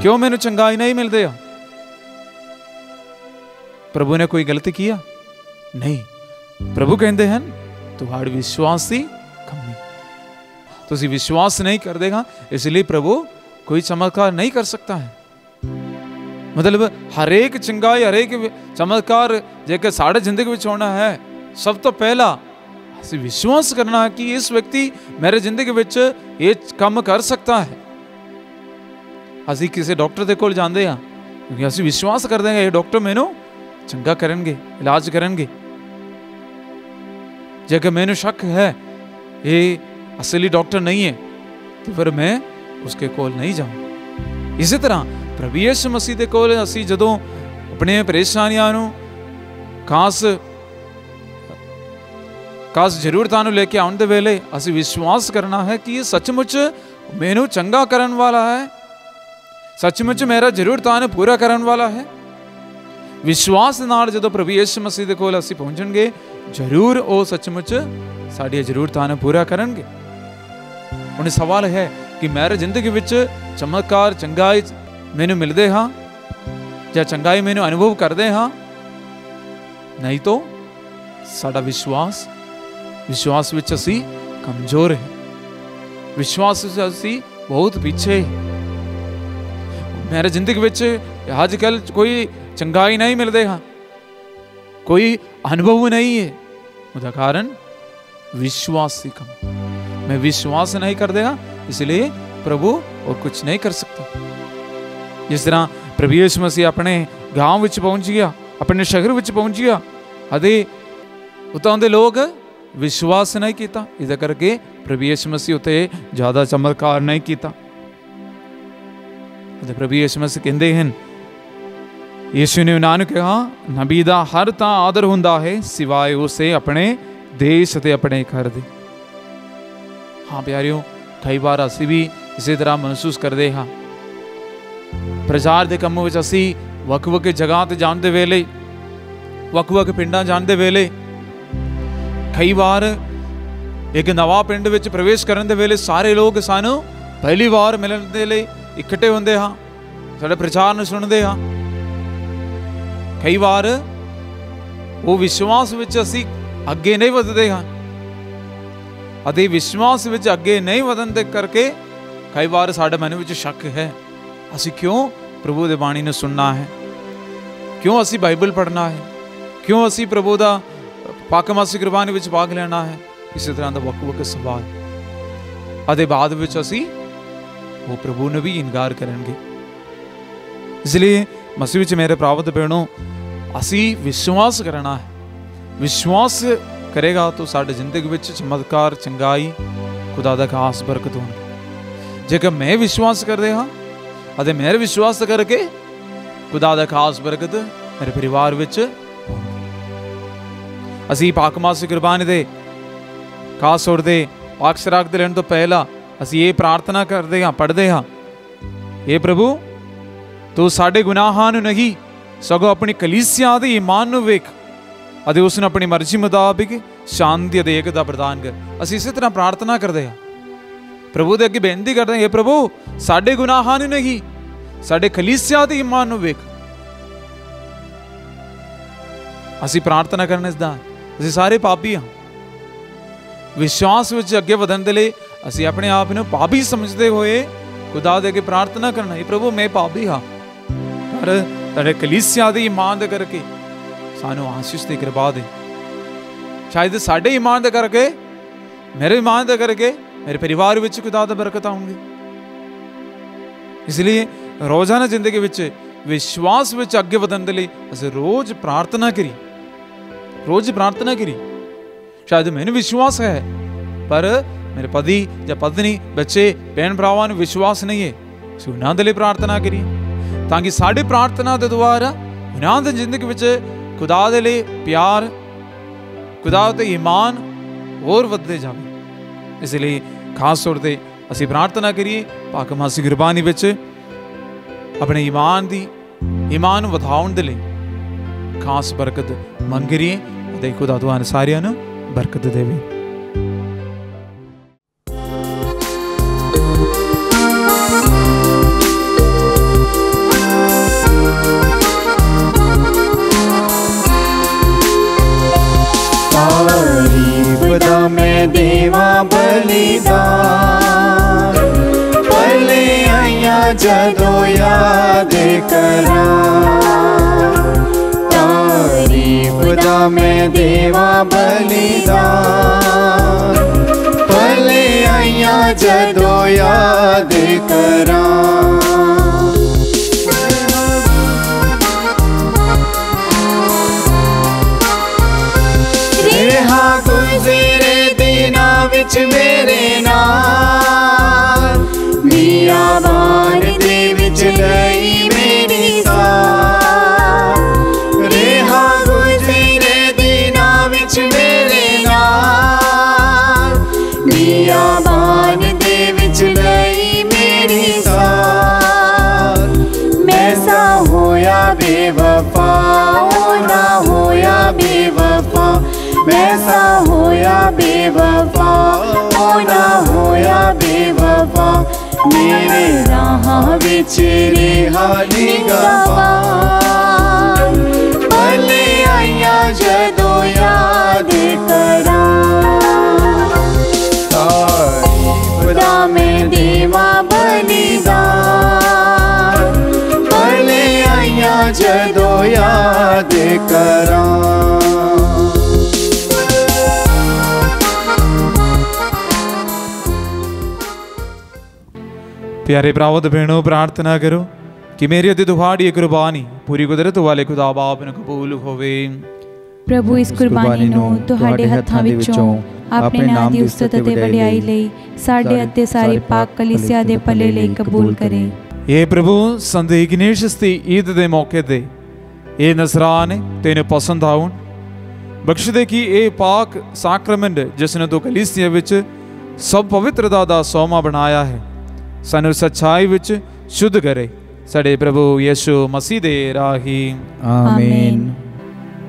ਕਿਉਂ ਮੈਨੂੰ ਚੰਗਾਈ ਨਹੀਂ ਮਿਲਦੇ? ਆ ਪ੍ਰਭੂ ਨੇ ਕੋਈ ਗਲਤੀ ਕੀਆ? ਨਹੀਂ। ਪ੍ਰਭੂ ਕਹਿੰਦੇ ਹਨ ਤੁਹਾਡੇ ਵਿਸ਼ਵਾਸ ਦੀ ਕਮੀ। ਤੁਸੀਂ ਵਿਸ਼ਵਾਸ ਨਹੀਂ ਕਰਦੇਗਾ ਇਸ ਲਈ ਪ੍ਰਭੂ ਕੋਈ ਚਮਤਕਾਰ ਨਹੀਂ ਕਰ ਸਕਦਾ ਹੈ। ਮਤਲਬ ਹਰੇਕ ਚੰਗਾਈ, ਹਰੇਕ ਚਮਤਕਾਰ ਜੇਕਰ ਸਾਡੇ ਜ਼ਿੰਦਗੀ ਵਿੱਚ ਹੋਣਾ ਹੈ, ਸਭ ਤੋਂ ਪਹਿਲਾਂ ਅਸੀਂ ਵਿਸ਼ਵਾਸ ਕਰਨਾ ਹੈ ਕਿ ਇਸ ਵਿਅਕਤੀ ਮੇਰੇ ਜ਼ਿੰਦਗੀ ਵਿੱਚ ਇਹ ਕੰਮ ਕਰ ਸਕਦਾ ਹੈ। ਅਸੀਂ ਕਿਸੇ ਡਾਕਟਰ ਦੇ ਕੋਲ ਜਾਂਦੇ ਹਾਂ, ਕਿਉਂਕਿ ਅਸੀਂ ਵਿਸ਼ਵਾਸ ਕਰਦੇ ਹਾਂ ਇਹ ਡਾਕਟਰ ਮੈਨੂੰ ਚੰਗਾ ਕਰਨਗੇ, ਇਲਾਜ ਕਰਨਗੇ। ਜੇਕਰ ਮੈਨੂੰ ਸ਼ੱਕ ਹੈ, ਇਹ ਅਸਲੀ ਡਾਕਟਰ ਨਹੀਂ ਹੈ, ਤਾਂ ਫਿਰ ਮੈਂ ਉਸਕੇ ਕੋਲ ਨਹੀਂ ਜਾਵਾਂ ਇਸੇ ਤਰ੍ਹਾਂ ਪ੍ਰਭੂ ਯਿਸੂ ਮਸੀਹ ਦੇ ਕੋਲ ਅਸੀਂ ਜਦੋਂ ਆਪਣੀਆਂ ਪਰੇਸ਼ਾਨੀਆਂ ਨੂੰ ਖਾਸ ਖਾਸ ਜ਼ਰੂਰਤਾਂ ਨੂੰ ਲੈ ਕੇ ਆਉਣ ਦੇ ਵੇਲੇ ਅਸੀਂ ਵਿਸ਼ਵਾਸ ਕਰਨਾ ਹੈ ਕਿ ਇਹ ਸੱਚਮੁੱਚ ਮੈਨੂੰ ਚੰਗਾ ਕਰਨ ਵਾਲਾ ਹੈ, ਸੱਚਮੁੱਚ ਮੇਰਾ ਜ਼ਰੂਰਤਾਂ ਨੂੰ ਪੂਰਾ ਕਰਨ ਵਾਲਾ ਹੈ। ਵਿਸ਼ਵਾਸ ਨਾਲ ਜਦੋਂ ਪ੍ਰਭੂ ਯਿਸੂ ਮਸੀਹ ਦੇ ਕੋਲ ਅਸੀਂ ਪਹੁੰਚਣਗੇ ਜ਼ਰੂਰ ਉਹ ਸੱਚਮੁੱਚ ਸਾਡੀਆਂ ਜ਼ਰੂਰਤਾਂ ਨੂੰ ਪੂਰਾ ਕਰਨਗੇ। ਹੁਣ ਸਵਾਲ ਹੈ ਕਿ ਮੇਰੇ ਜ਼ਿੰਦਗੀ ਵਿੱਚ ਚਮਤਕਾਰ, ਚੰਗਾਈ ਮੈਨੂੰ ਮਿਲਦੇ ਹਾਂ ਜਾਂ ਚੰਗਾਈ ਮੈਨੂੰ ਅਨੁਭਵ ਕਰਦੇ ਹਾਂ? ਨਹੀਂ ਤਾਂ ਸਾਡਾ ਵਿਸ਼ਵਾਸ ਵਿਸ਼ਵਾਸ ਵਿੱਚ ਅਸੀਂ ਕਮਜ਼ੋਰ ਹੈ। ਵਿਸ਼ਵਾਸ ਵਿੱਚ ਅਸੀਂ ਬਹੁਤ ਪਿੱਛੇ ਹਾਂ। ਮੇਰੇ ਜ਼ਿੰਦਗੀ ਵਿੱਚ ਅੱਜ ਕੱਲ ਕੋਈ ਚੰਗਾਈ ਨਹੀਂ ਮਿਲਦੇ ਹਾਂ। ਕੋਈ ਅਨੁਭਵ ਨਹੀਂ ਹੈ ਉਹਦਾ ਕਾਰਨ ਵਿਸ਼ਵਾਸ ਦੀ ਕਮੀ मैं विश्वास नहीं कर देगा इसलिए प्रभु और कुछ नहीं कर सकता ਜਿਸ ਤਰ੍ਹਾਂ ਪ੍ਰਭੂ ਯਿਸੂ ਮਸੀਹ ਆਪਣੇ ਗਾਂਵ ਵਿੱਚ ਪਹੁੰਚ ਗਿਆ ਆਪਣੇ ਸ਼ਹਿਰ ਵਿੱਚ ਪਹੁੰਚ ਗਿਆ ਅਤੇ ਉਤਾਂ ਦੇ ਲੋਕ ਵਿਸ਼ਵਾਸ ਨਹੀਂ ਕੀਤਾ ਇਹਦਾ ਕਰਕੇ ਪ੍ਰਭੂ ਯਿਸੂ ਮਸੀਹ ਉਤੇ ਜ਼ਿਆਦਾ ਚਮਤਕਾਰ ਨਹੀਂ ਕੀਤਾ ਅਤੇ ਪ੍ਰਭੂ ਯਿਸੂ ਮਸੀਹ ਕਹਿੰਦੇ ਹਨ ਯਿਸੂ ਨੇ ਉਹਨਾਂ ਨੂੰ ਕਿਹਾ ਨਬੀ ਦਾ ਹਰ ਤਾਂ ਆਦਰ ਹੁੰਦਾ ਹੈ ਸਿਵਾਏ ਉਸੇ ਆਪਣੇ ਦੇਸ਼ ਅਤੇ ਆਪਣੇ ਘਰ ਦੇ ਹਾਂ ਪਿਆਰਿਓ ਕਈ ਵਾਰ ਅਸੀਂ ਵੀ ਇਸੇ ਤਰ੍ਹਾਂ ਮਹਿਸੂਸ ਕਰਦੇ ਹਾਂ ਪ੍ਰਚਾਰ ਦੇ ਕੰਮ ਵਿੱਚ ਅਸੀਂ ਵੱਖ-ਵੱਖ ਜਗ੍ਹਾ ਤੇ ਜਾਣ ਦੇ ਵੇਲੇ ਵੱਖ-ਵੱਖ ਪਿੰਡਾਂ ਜਾਣ ਦੇ ਵੇਲੇ ਕਈ ਵਾਰ ਇੱਕ ਨਵਾਂ ਪਿੰਡ ਵਿੱਚ ਪ੍ਰਵੇਸ਼ ਕਰਨ ਦੇ ਵੇਲੇ ਸਾਰੇ ਲੋਕ ਸਾਨੂੰ ਪਹਿਲੀ ਵਾਰ ਮਿਲਣ ਦੇ ਲਈ ਇਕੱਠੇ ਹੁੰਦੇ ਹਾਂ ਸਾਡੇ ਪ੍ਰਚਾਰ ਨੂੰ ਸੁਣਦੇ ਹਾਂ ਕਈ ਵਾਰ ਉਹ ਵਿਸ਼ਵਾਸ ਵਿੱਚ ਅਸੀਂ ਅੱਗੇ ਨਹੀਂ ਵਧਦੇ ਹਾਂ। ਅਤੇ ਵਿਸ਼ਵਾਸ ਵਿੱਚ ਅੱਗੇ ਨਹੀਂ ਵਧਣ ਦੇ ਕਰਕੇ ਕਈ ਵਾਰ ਸਾਡੇ ਮਨ ਵਿੱਚ ਸ਼ੱਕ ਹੈ, ਅਸੀਂ ਕਿਉਂ ਪ੍ਰਭੂ ਦੇ ਬਾਣੀ ਨੂੰ ਸੁਣਨਾ ਹੈ? ਕਿਉਂ ਅਸੀਂ ਬਾਈਬਲ ਪੜ੍ਹਨਾ ਹੈ? ਕਿਉਂ ਅਸੀਂ ਪ੍ਰਭੂ ਦਾ ਪਾਕਮਾਸੀ ਕੁਰਬਾਨੀ ਵਿੱਚ ਭਾਗ ਲੈਣਾ ਹੈ? ਇਸੇ ਤਰ੍ਹਾਂ ਦਾ ਵੱਖ-ਵੱਖ ਸਵਾਲ। ਅਤੇ ਬਾਅਦ ਵਿੱਚ ਅਸੀਂ ਉਹ ਪ੍ਰਭੂ ਨੂੰ ਵੀ ਇਨਕਾਰ ਕਰਨਗੇ। ਇਸ ਲਈ ਮਸੀਹ ਵਿੱਚ ਮੇਰੇ ਪ੍ਰਾਪਤ ਭੈਣੋ ਅਸੀਂ ਵਿਸ਼ਵਾਸ ਕਰਨਾ ਹੈ ਵਿਸ਼ਵਾਸ ਕਰੇਗਾ ਤਾਂ ਸਾਡੇ ਜ਼ਿੰਦਗੀ ਵਿੱਚ ਚਮਤਕਾਰ ਚੰਗਾਈ ਖੁਦਾ ਦਾ ਖਾਸ ਬਰਕਤ ਹੋਣੀ ਜੇਕਰ ਮੈਂ ਵਿਸ਼ਵਾਸ ਕਰਦੇ ਹਾਂ ਅਤੇ ਮੇਰੇ ਵਿਸ਼ਵਾਸ ਕਰਕੇ ਖੁਦਾ ਦਾ ਖਾਸ ਬਰਕਤ ਮੇਰੇ ਪਰਿਵਾਰ ਵਿੱਚ ਅਸੀਂ ਪਾਕ ਮਾਸੀ ਕੁਰਬਾਨੀ ਦੇ ਖਾਸ ਤੌਰ ਤੇ ਪਾਕ ਸ਼ਰਾਕ ਦੇ ਲੈਣ ਤੋਂ ਪਹਿਲਾਂ ਅਸੀਂ ਇਹ ਪ੍ਰਾਰਥਨਾ ਕਰਦੇ ਹਾਂ ਪੜ੍ਹਦੇ ਹਾਂ ਇਹ ਪ੍ਰਭੂ ਤੂੰ ਸਾਡੇ ਗੁਨਾਹਾਂ ਨੂੰ ਨਹੀਂ, ਸਗੋਂ ਆਪਣੀ ਕਲੀਸਿਆ ਦੇ ਈਮਾਨ ਨੂੰ ਵੇਖ ਅਤੇ ਉਸ ਨੂੰ ਆਪਣੀ ਮਰਜ਼ੀ ਮੁਤਾਬਿਕ ਸ਼ਾਂਤੀ ਅਤੇ ਏਕਤਾ ਪ੍ਰਦਾਨ ਕਰ। ਅਸੀਂ ਇਸੇ ਤਰ੍ਹਾਂ ਪ੍ਰਾਰਥਨਾ ਕਰਦੇ ਹਾਂ। ਪ੍ਰਭੂ ਦੇ ਅੱਗੇ ਬੇਨਤੀ ਕਰਦੇ ਹਾਂ ਇਹ ਪ੍ਰਭੂ, ਸਾਡੇ ਗੁਨਾਹਾਂ ਨੂੰ ਨਹੀਂ, ਸਾਡੇ ਕਲੀਸਿਆ ਦੇ ਈਮਾਨ ਨੂੰ ਵੇਖ। ਅਸੀਂ ਪ੍ਰਾਰਥਨਾ ਕਰਨ ਇਸ ਦਾ, ਅਸੀਂ ਸਾਰੇ ਪਾਪੀ ਹਾਂ। ਵਿਸ਼ਵਾਸ ਵਿੱਚ ਅੱਗੇ ਵਧਣ ਦੇ ਲਈ ਅਸੀਂ ਆਪਣੇ ਆਪ ਨੂੰ ਪਾਪੀ ਸਮਝਦੇ ਹੋਏ ਖੁਦਾ ਦੇ ਅੱਗੇ ਪ੍ਰਾਰਥਨਾ ਕਰਨਾ ਹੈ ਪ੍ਰਭੂ, ਮੈਂ ਪਾਪੀ ਹਾਂ। ਪਰ ਤੁਹਾਡੇ ਕਲੀਸਿਆ ਦੀ ਇਮਾਨ ਦੇ ਕਰਕੇ ਸਾਨੂੰ ਆਸ਼ੀਸ਼ ਦੀ ਕਿਰਪਾ ਦੇ। ਸ਼ਾਇਦ ਸਾਡੇ ਇਮਾਨ ਦੇ ਕਰਕੇ, ਮੇਰੇ ਇਮਾਨ ਦੇ ਕਰਕੇ ਮੇਰੇ ਪਰਿਵਾਰ ਵਿੱਚ ਖੁਦਾ ਦੀ ਬਰਕਤ ਆਉਂਗੀ ਇਸ ਲਈ ਰੋਜ਼ਾਨਾ ਜ਼ਿੰਦਗੀ ਵਿੱਚ ਵਿਸ਼ਵਾਸ ਵਿੱਚ ਅੱਗੇ ਵਧਣ ਦੇ ਲਈ ਅਸੀਂ ਰੋਜ਼ ਪ੍ਰਾਰਥਨਾ ਕਰੀ। ਰੋਜ਼ ਪ੍ਰਾਰਥਨਾ ਕਰੀ। ਸ਼ਾਇਦ ਮੈਨੂੰ ਵਿਸ਼ਵਾਸ ਹੈ, ਪਰ ਮੇਰੇ ਪਤੀ ਜਾਂ ਪਤਨੀ, ਬੱਚੇ ਭੈਣ ਭਰਾਵਾਂ ਨੂੰ ਵਿਸ਼ਵਾਸ ਨਹੀਂ ਹੈ। ਅਸੀਂ ਉਹਨਾਂ ਦੇ ਲਈ ਪ੍ਰਾਰਥਨਾ ਕਰੀਏ। ਤਾਂ ਕਿ ਸਾਡੀ ਪ੍ਰਾਰਥਨਾ ਦੇ ਦੁਆਰਾ ਉਹਨਾਂ ਦੀ ਜ਼ਿੰਦਗੀ ਵਿੱਚ ਖੁਦਾ ਦੇ ਲਈ ਪਿਆਰ, ਖੁਦਾ ਉਤੇ ਈਮਾਨ ਹੋਰ ਵਧਦੇ ਜਾਵੇ। ਇਸ ਲਈ ਖਾਸ ਤੌਰ ਤੇ ਅਸੀਂ ਪ੍ਰਾਰਥਨਾ ਕਰੀਏ ਪਾਕ ਮਾਸੀ ਗੁਰਬਾਨੀ ਵਿੱਚ ਆਪਣੇ ਈਮਾਨ ਦੀ, ਈਮਾਨ ਨੂੰ ਵਧਾਉਣ ਦੇ ਲਈ ਖਾਸ ਬਰਕਤ ਮੰਗ ਕਰੀਏ ਤੇ ਖੁਦਾ ਤੁਹਾਨੂੰ ਸਾਰਿਆਂ ਨੂੰ ਬਰਕਤ ਦੇਵੇ।
देवा बलिदान भले अया जदो याद करा। चरे हरि गवाले आया जदो यादीरा मेरि मा बनि अले आयादो याद
ਪਿਆਰੇ ਭਰਾਵੋ ਤੇ ਭੈਣੋ ਪ੍ਰਾਰਥਨਾ ਕਰੋ ਕਿ ਮੇਰੀ ਅਤੇ ਤੁਹਾਡੀ ਕੁਰਬਾਨੀ ਪੂਰੀ ਕੁਦਰਤ ਵਾਲੇ ਖੁਦਾ ਬਾਪ ਨੂੰ ਕਬੂਲ ਹੋਵੇ
ਪ੍ਰਭੂ ਇਸ ਕੁਰਬਾਨੀ ਨੂੰ ਤੁਹਾਡੇ ਹੱਥਾਂ ਵਿੱਚੋਂ ਆਪਣੇ ਨਾਮ ਦੀ ਉਸਤਤ ਅਤੇ ਵਡਿਆਈ ਲਈ ਸਾਡੇ ਅਤੇ ਸਾਰੀ ਪਾਕ ਕਲੀਸਿਆ ਦੇ ਭਲੇ ਲਈ ਕਬੂਲ ਕਰੇ
ਇਹ ਪ੍ਰਭੂ ਸੰਤ ਇਗਨੇਸ਼ੀਅਸ ਦੀ ਈਦ ਦੇ ਮੌਕੇ ਤੇ ਇਹ ਨਸਰਾਨ ਤੈਨੂੰ ਪਸੰਦ ਆਉਣ ਬਖਸ਼ ਦੇ ਕਿ ਇਹ ਪਾਕ ਸਾਕਰਮੈਂਟ ਜਿਸ ਨੇ ਤੂੰ ਕਲੀਸਿਆ ਵਿੱਚ ਸਭ ਪਵਿੱਤਰਤਾ ਦਾ ਸੋਮਾ ਬਣਾਇਆ ਹੈ ਸਾਨੂੰ ਸੱਚਾਈ ਵਿੱਚ ਸ਼ੁੱਧ ਕਰੇ। ਸਾਡੇ ਪ੍ਰਭੂ ਯਿਸੂ ਮਸੀਹ ਦੇ ਰਾਹੀ।
ਆਮੀਨ।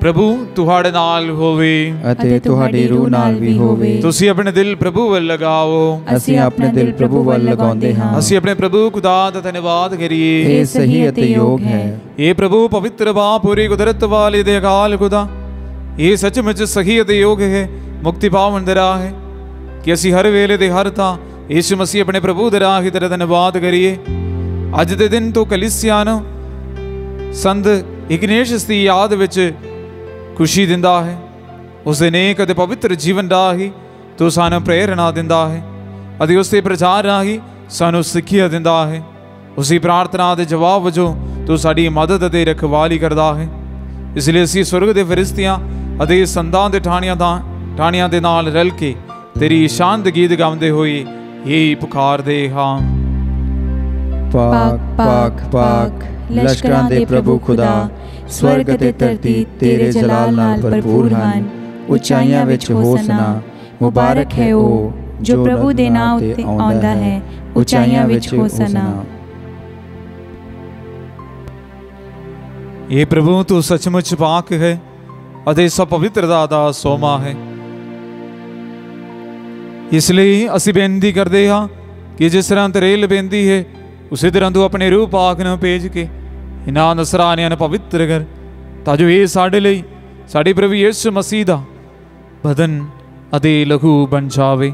ਪ੍ਰਭੂ ਤੁਹਾਡੇ ਨਾਲ ਹੋਵੇ।
ਅਤੇ ਤੁਹਾਡੀ ਰੂਹ ਨਾਲ ਵੀ ਹੋਵੇ।
ਤੁਸੀਂ ਆਪਣੇ ਦਿਲ ਪ੍ਰਭੂ ਵੱਲ ਲਗਾਓ।
ਅਸੀਂ ਆਪਣੇ ਦਿਲ ਪ੍ਰਭੂ ਵੱਲ ਲਗਾਉਂਦੇ ਹਾਂ।
ਅਸੀਂ ਆਪਣੇ ਪ੍ਰਭੂ ਖੁਦਾ ਦਾ ਧੰਨਵਾਦ ਕਰੀਏ।
ਇਹ ਸਹੀ ਅਤੇ ਯੋਗ ਹੈ।
ਇਹ ਪ੍ਰਭੂ ਪਵਿੱਤਰ ਬਾ ਪੂਰੀ ਕੁਦਰਤ ਵਾਲੇ ਦੇ ਅਕਾਲ ਖੁਦਾ। ਇਹ ਸੱਚਮੁੱਚ ਸਹੀ ਅਤੇ ਯੋਗ ਹੈ। ਮੁਕਤੀ ਪਾਵਨ ਦੇ ਰਾਹ ਹੈ। ਕਿ ਅਸੀਂ ਹਰ ਵੇਲੇ ਤੇ ਹਰ ਥਾਂ ਯਿਸੂ ਮਸੀਹ ਆਪਣੇ ਪ੍ਰਭੂ ਦੇ ਰਾਹ ਹੀ ਤੇਰਾ ਧੰਨਵਾਦ ਕਰੀਏ ਅੱਜ ਦੇ ਦਿਨ ਤੋਂ ਕਲੀਸਿਆ ਨੂੰ ਸੰਤ ਇਗਨੇਸ਼ੀਅਸ ਦੀ ਯਾਦ ਵਿੱਚ ਖੁਸ਼ੀ ਦਿੰਦਾ ਹੈ ਉਸ ਦੇ ਨੇਕ ਅਤੇ ਪਵਿੱਤਰ ਜੀਵਨ ਰਾਹੀਂ ਤੂੰ ਸਾਨੂੰ ਪ੍ਰੇਰਣਾ ਦਿੰਦਾ ਹੈ ਅਤੇ ਉਸ ਦੇ ਪ੍ਰਚਾਰ ਰਾਹੀਂ ਸਾਨੂੰ ਸਿੱਖਿਆ ਦਿੰਦਾ ਹੈ ਉਸੇ ਪ੍ਰਾਰਥਨਾ ਦੇ ਜਵਾਬ ਵਜੋਂ ਤੂੰ ਸਾਡੀ ਮਦਦ ਅਤੇ ਰਖਵਾਲੀ ਕਰਦਾ ਹੈ ਇਸ ਲਈ ਅਸੀਂ ਸੁਰਗ ਦੇ ਫਰਿਸ਼ਤਿਆਂ ਅਤੇ ਸੰਦਾਂ ਦੇ ਠਾਣਿਆਂ ਦਾ ਠਾਣਿਆਂ ਦੇ ਨਾਲ ਰਲ ਕੇ ਤੇਰੀ ਸ਼ਾਨ ਗੀਤ ਗਾਉਂਦੇ ਹੋਏ ਇਹ ਪੁਕਾਰਦੇ ਹਾਂ
ਪਾਕ ਪਾਕ ਪਾਕ ਲਸ਼ਕਰਾਂ ਦੇ ਪ੍ਰਭੂ ਖੁਦਾ ਸਵਰਗ ਅਤੇ ਧਰਤੀ ਤੇਰੇ ਜਲਾਲ ਨਾਲ ਭਰਪੂਰ ਹਨ ਉਚਾਈਆਂ ਵਿੱਚ ਹੋਸਨਾ ਮੁਬਾਰਕ ਹੈ ਉਹ ਜੋ ਪ੍ਰਭੂ ਦੇ ਨਾਮ ਉੱਤੇ ਆਉਂਦਾ ਹੈ ਉਚਾਈਆਂ ਵਿੱਚ ਹੋਸਨਾ
ਇਹ ਪ੍ਰਭੂ ਤੂੰ ਸੱਚਮੁੱਚ ਪਾਕ ਹੈ ਅਤੇ ਸਭ ਪਵਿੱਤਰਤਾ ਦਾ ਸੋਮਾ ਹੈ ਇਸ ਲਈ ਅਸੀਂ ਬੇਨਤੀ ਕਰਦੇ ਹਾਂ ਕਿ ਜਿਸ ਤਰ੍ਹਾਂ ਤਰੇਲ ਬੇਨਤੀ ਹੈ, ਉਸੇ ਤਰ੍ਹਾਂ ਤੂੰ ਆਪਣੇ ਰੂਹ ਪਾਕ ਨੂੰ ਭੇਜ ਕੇ ਇਹਨਾਂ ਨਸਰਾਨਿਆਂ ਨੂੰ ਪਵਿੱਤਰ ਕਰ, ਤਾਂ ਜੋ ਇਹ ਸਾਡੇ ਲਈ, ਸਾਡੇ ਪ੍ਰਭੂ ਯਿਸੂ ਮਸੀਹ ਦਾ ਬਦਨ ਅਤੇ ਲਹੂ ਬਣ ਜਾਵੇ।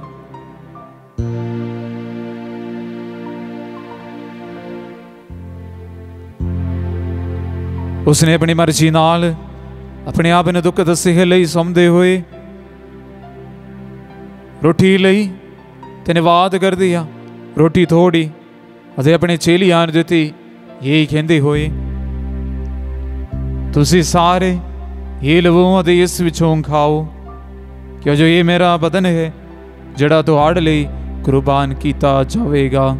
ਉਸਨੇ ਆਪਣੀ ਮਰਜ਼ੀ ਨਾਲ ਆਪਣੇ ਆਪ ਨੂੰ ਦੁੱਖ ਦੱਸੇ ਲਈ ਸਮਝਦੇ ਹੋਏ ਰੋਟੀ ਲਈ ਧੰਨਵਾਦ ਕਰਦੇ ਆ। ਰੋਟੀ ਥੋੜੀ ਅਤੇ ਆਪਣੇ ਚੇਲੀਆਂ ਨੂੰ ਦਿੱਤੀ, ਇਹ ਕਹਿੰਦੇ ਹੋਏ, ਤੁਸੀਂ ਸਾਰੇ ਇਹ ਲਵੋ ਅਤੇ ਇਸ ਵਿੱਚੋਂ ਖਾਓ, ਕਿਉਂ ਜੋ ਇਹ ਮੇਰਾ ਬਦਨ ਹੈ, ਜਿਹੜਾ ਤੁਹਾਡੇ ਲਈ ਕੁਰਬਾਨ ਕੀਤਾ ਜਾਵੇਗਾ।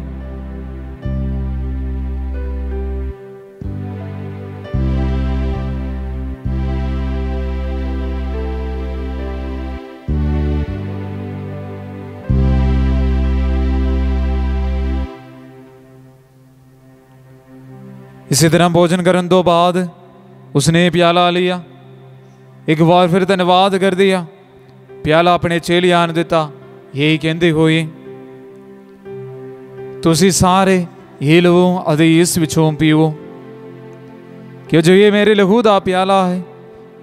ਇਸੇ ਤਰ੍ਹਾਂ ਭੋਜਨ ਕਰਨ ਤੋਂ ਬਾਅਦ ਉਸਨੇ ਪਿਆਲਾ ਲਿਆ। ਇੱਕ ਵਾਰ ਫਿਰ ਧੰਨਵਾਦ ਕਰ ਦਿਆ ਪਿਆਲਾ ਆਪਣੇ ਚੇਲਿਆਂ ਨੂੰ ਦਿੱਤਾ। ਇਹ ਕਹਿੰਦੇ ਹੋਏ, ਤੁਸੀਂ ਸਾਰੇ ਇਹ ਲਵੋ ਅਤੇ ਇਸ ਵਿੱਚੋਂ ਪੀਓ। ਕਿ ਜੋ ਇਹ ਮੇਰੇ ਲਹੂ ਦਾ ਪਿਆਲਾ ਹੈ,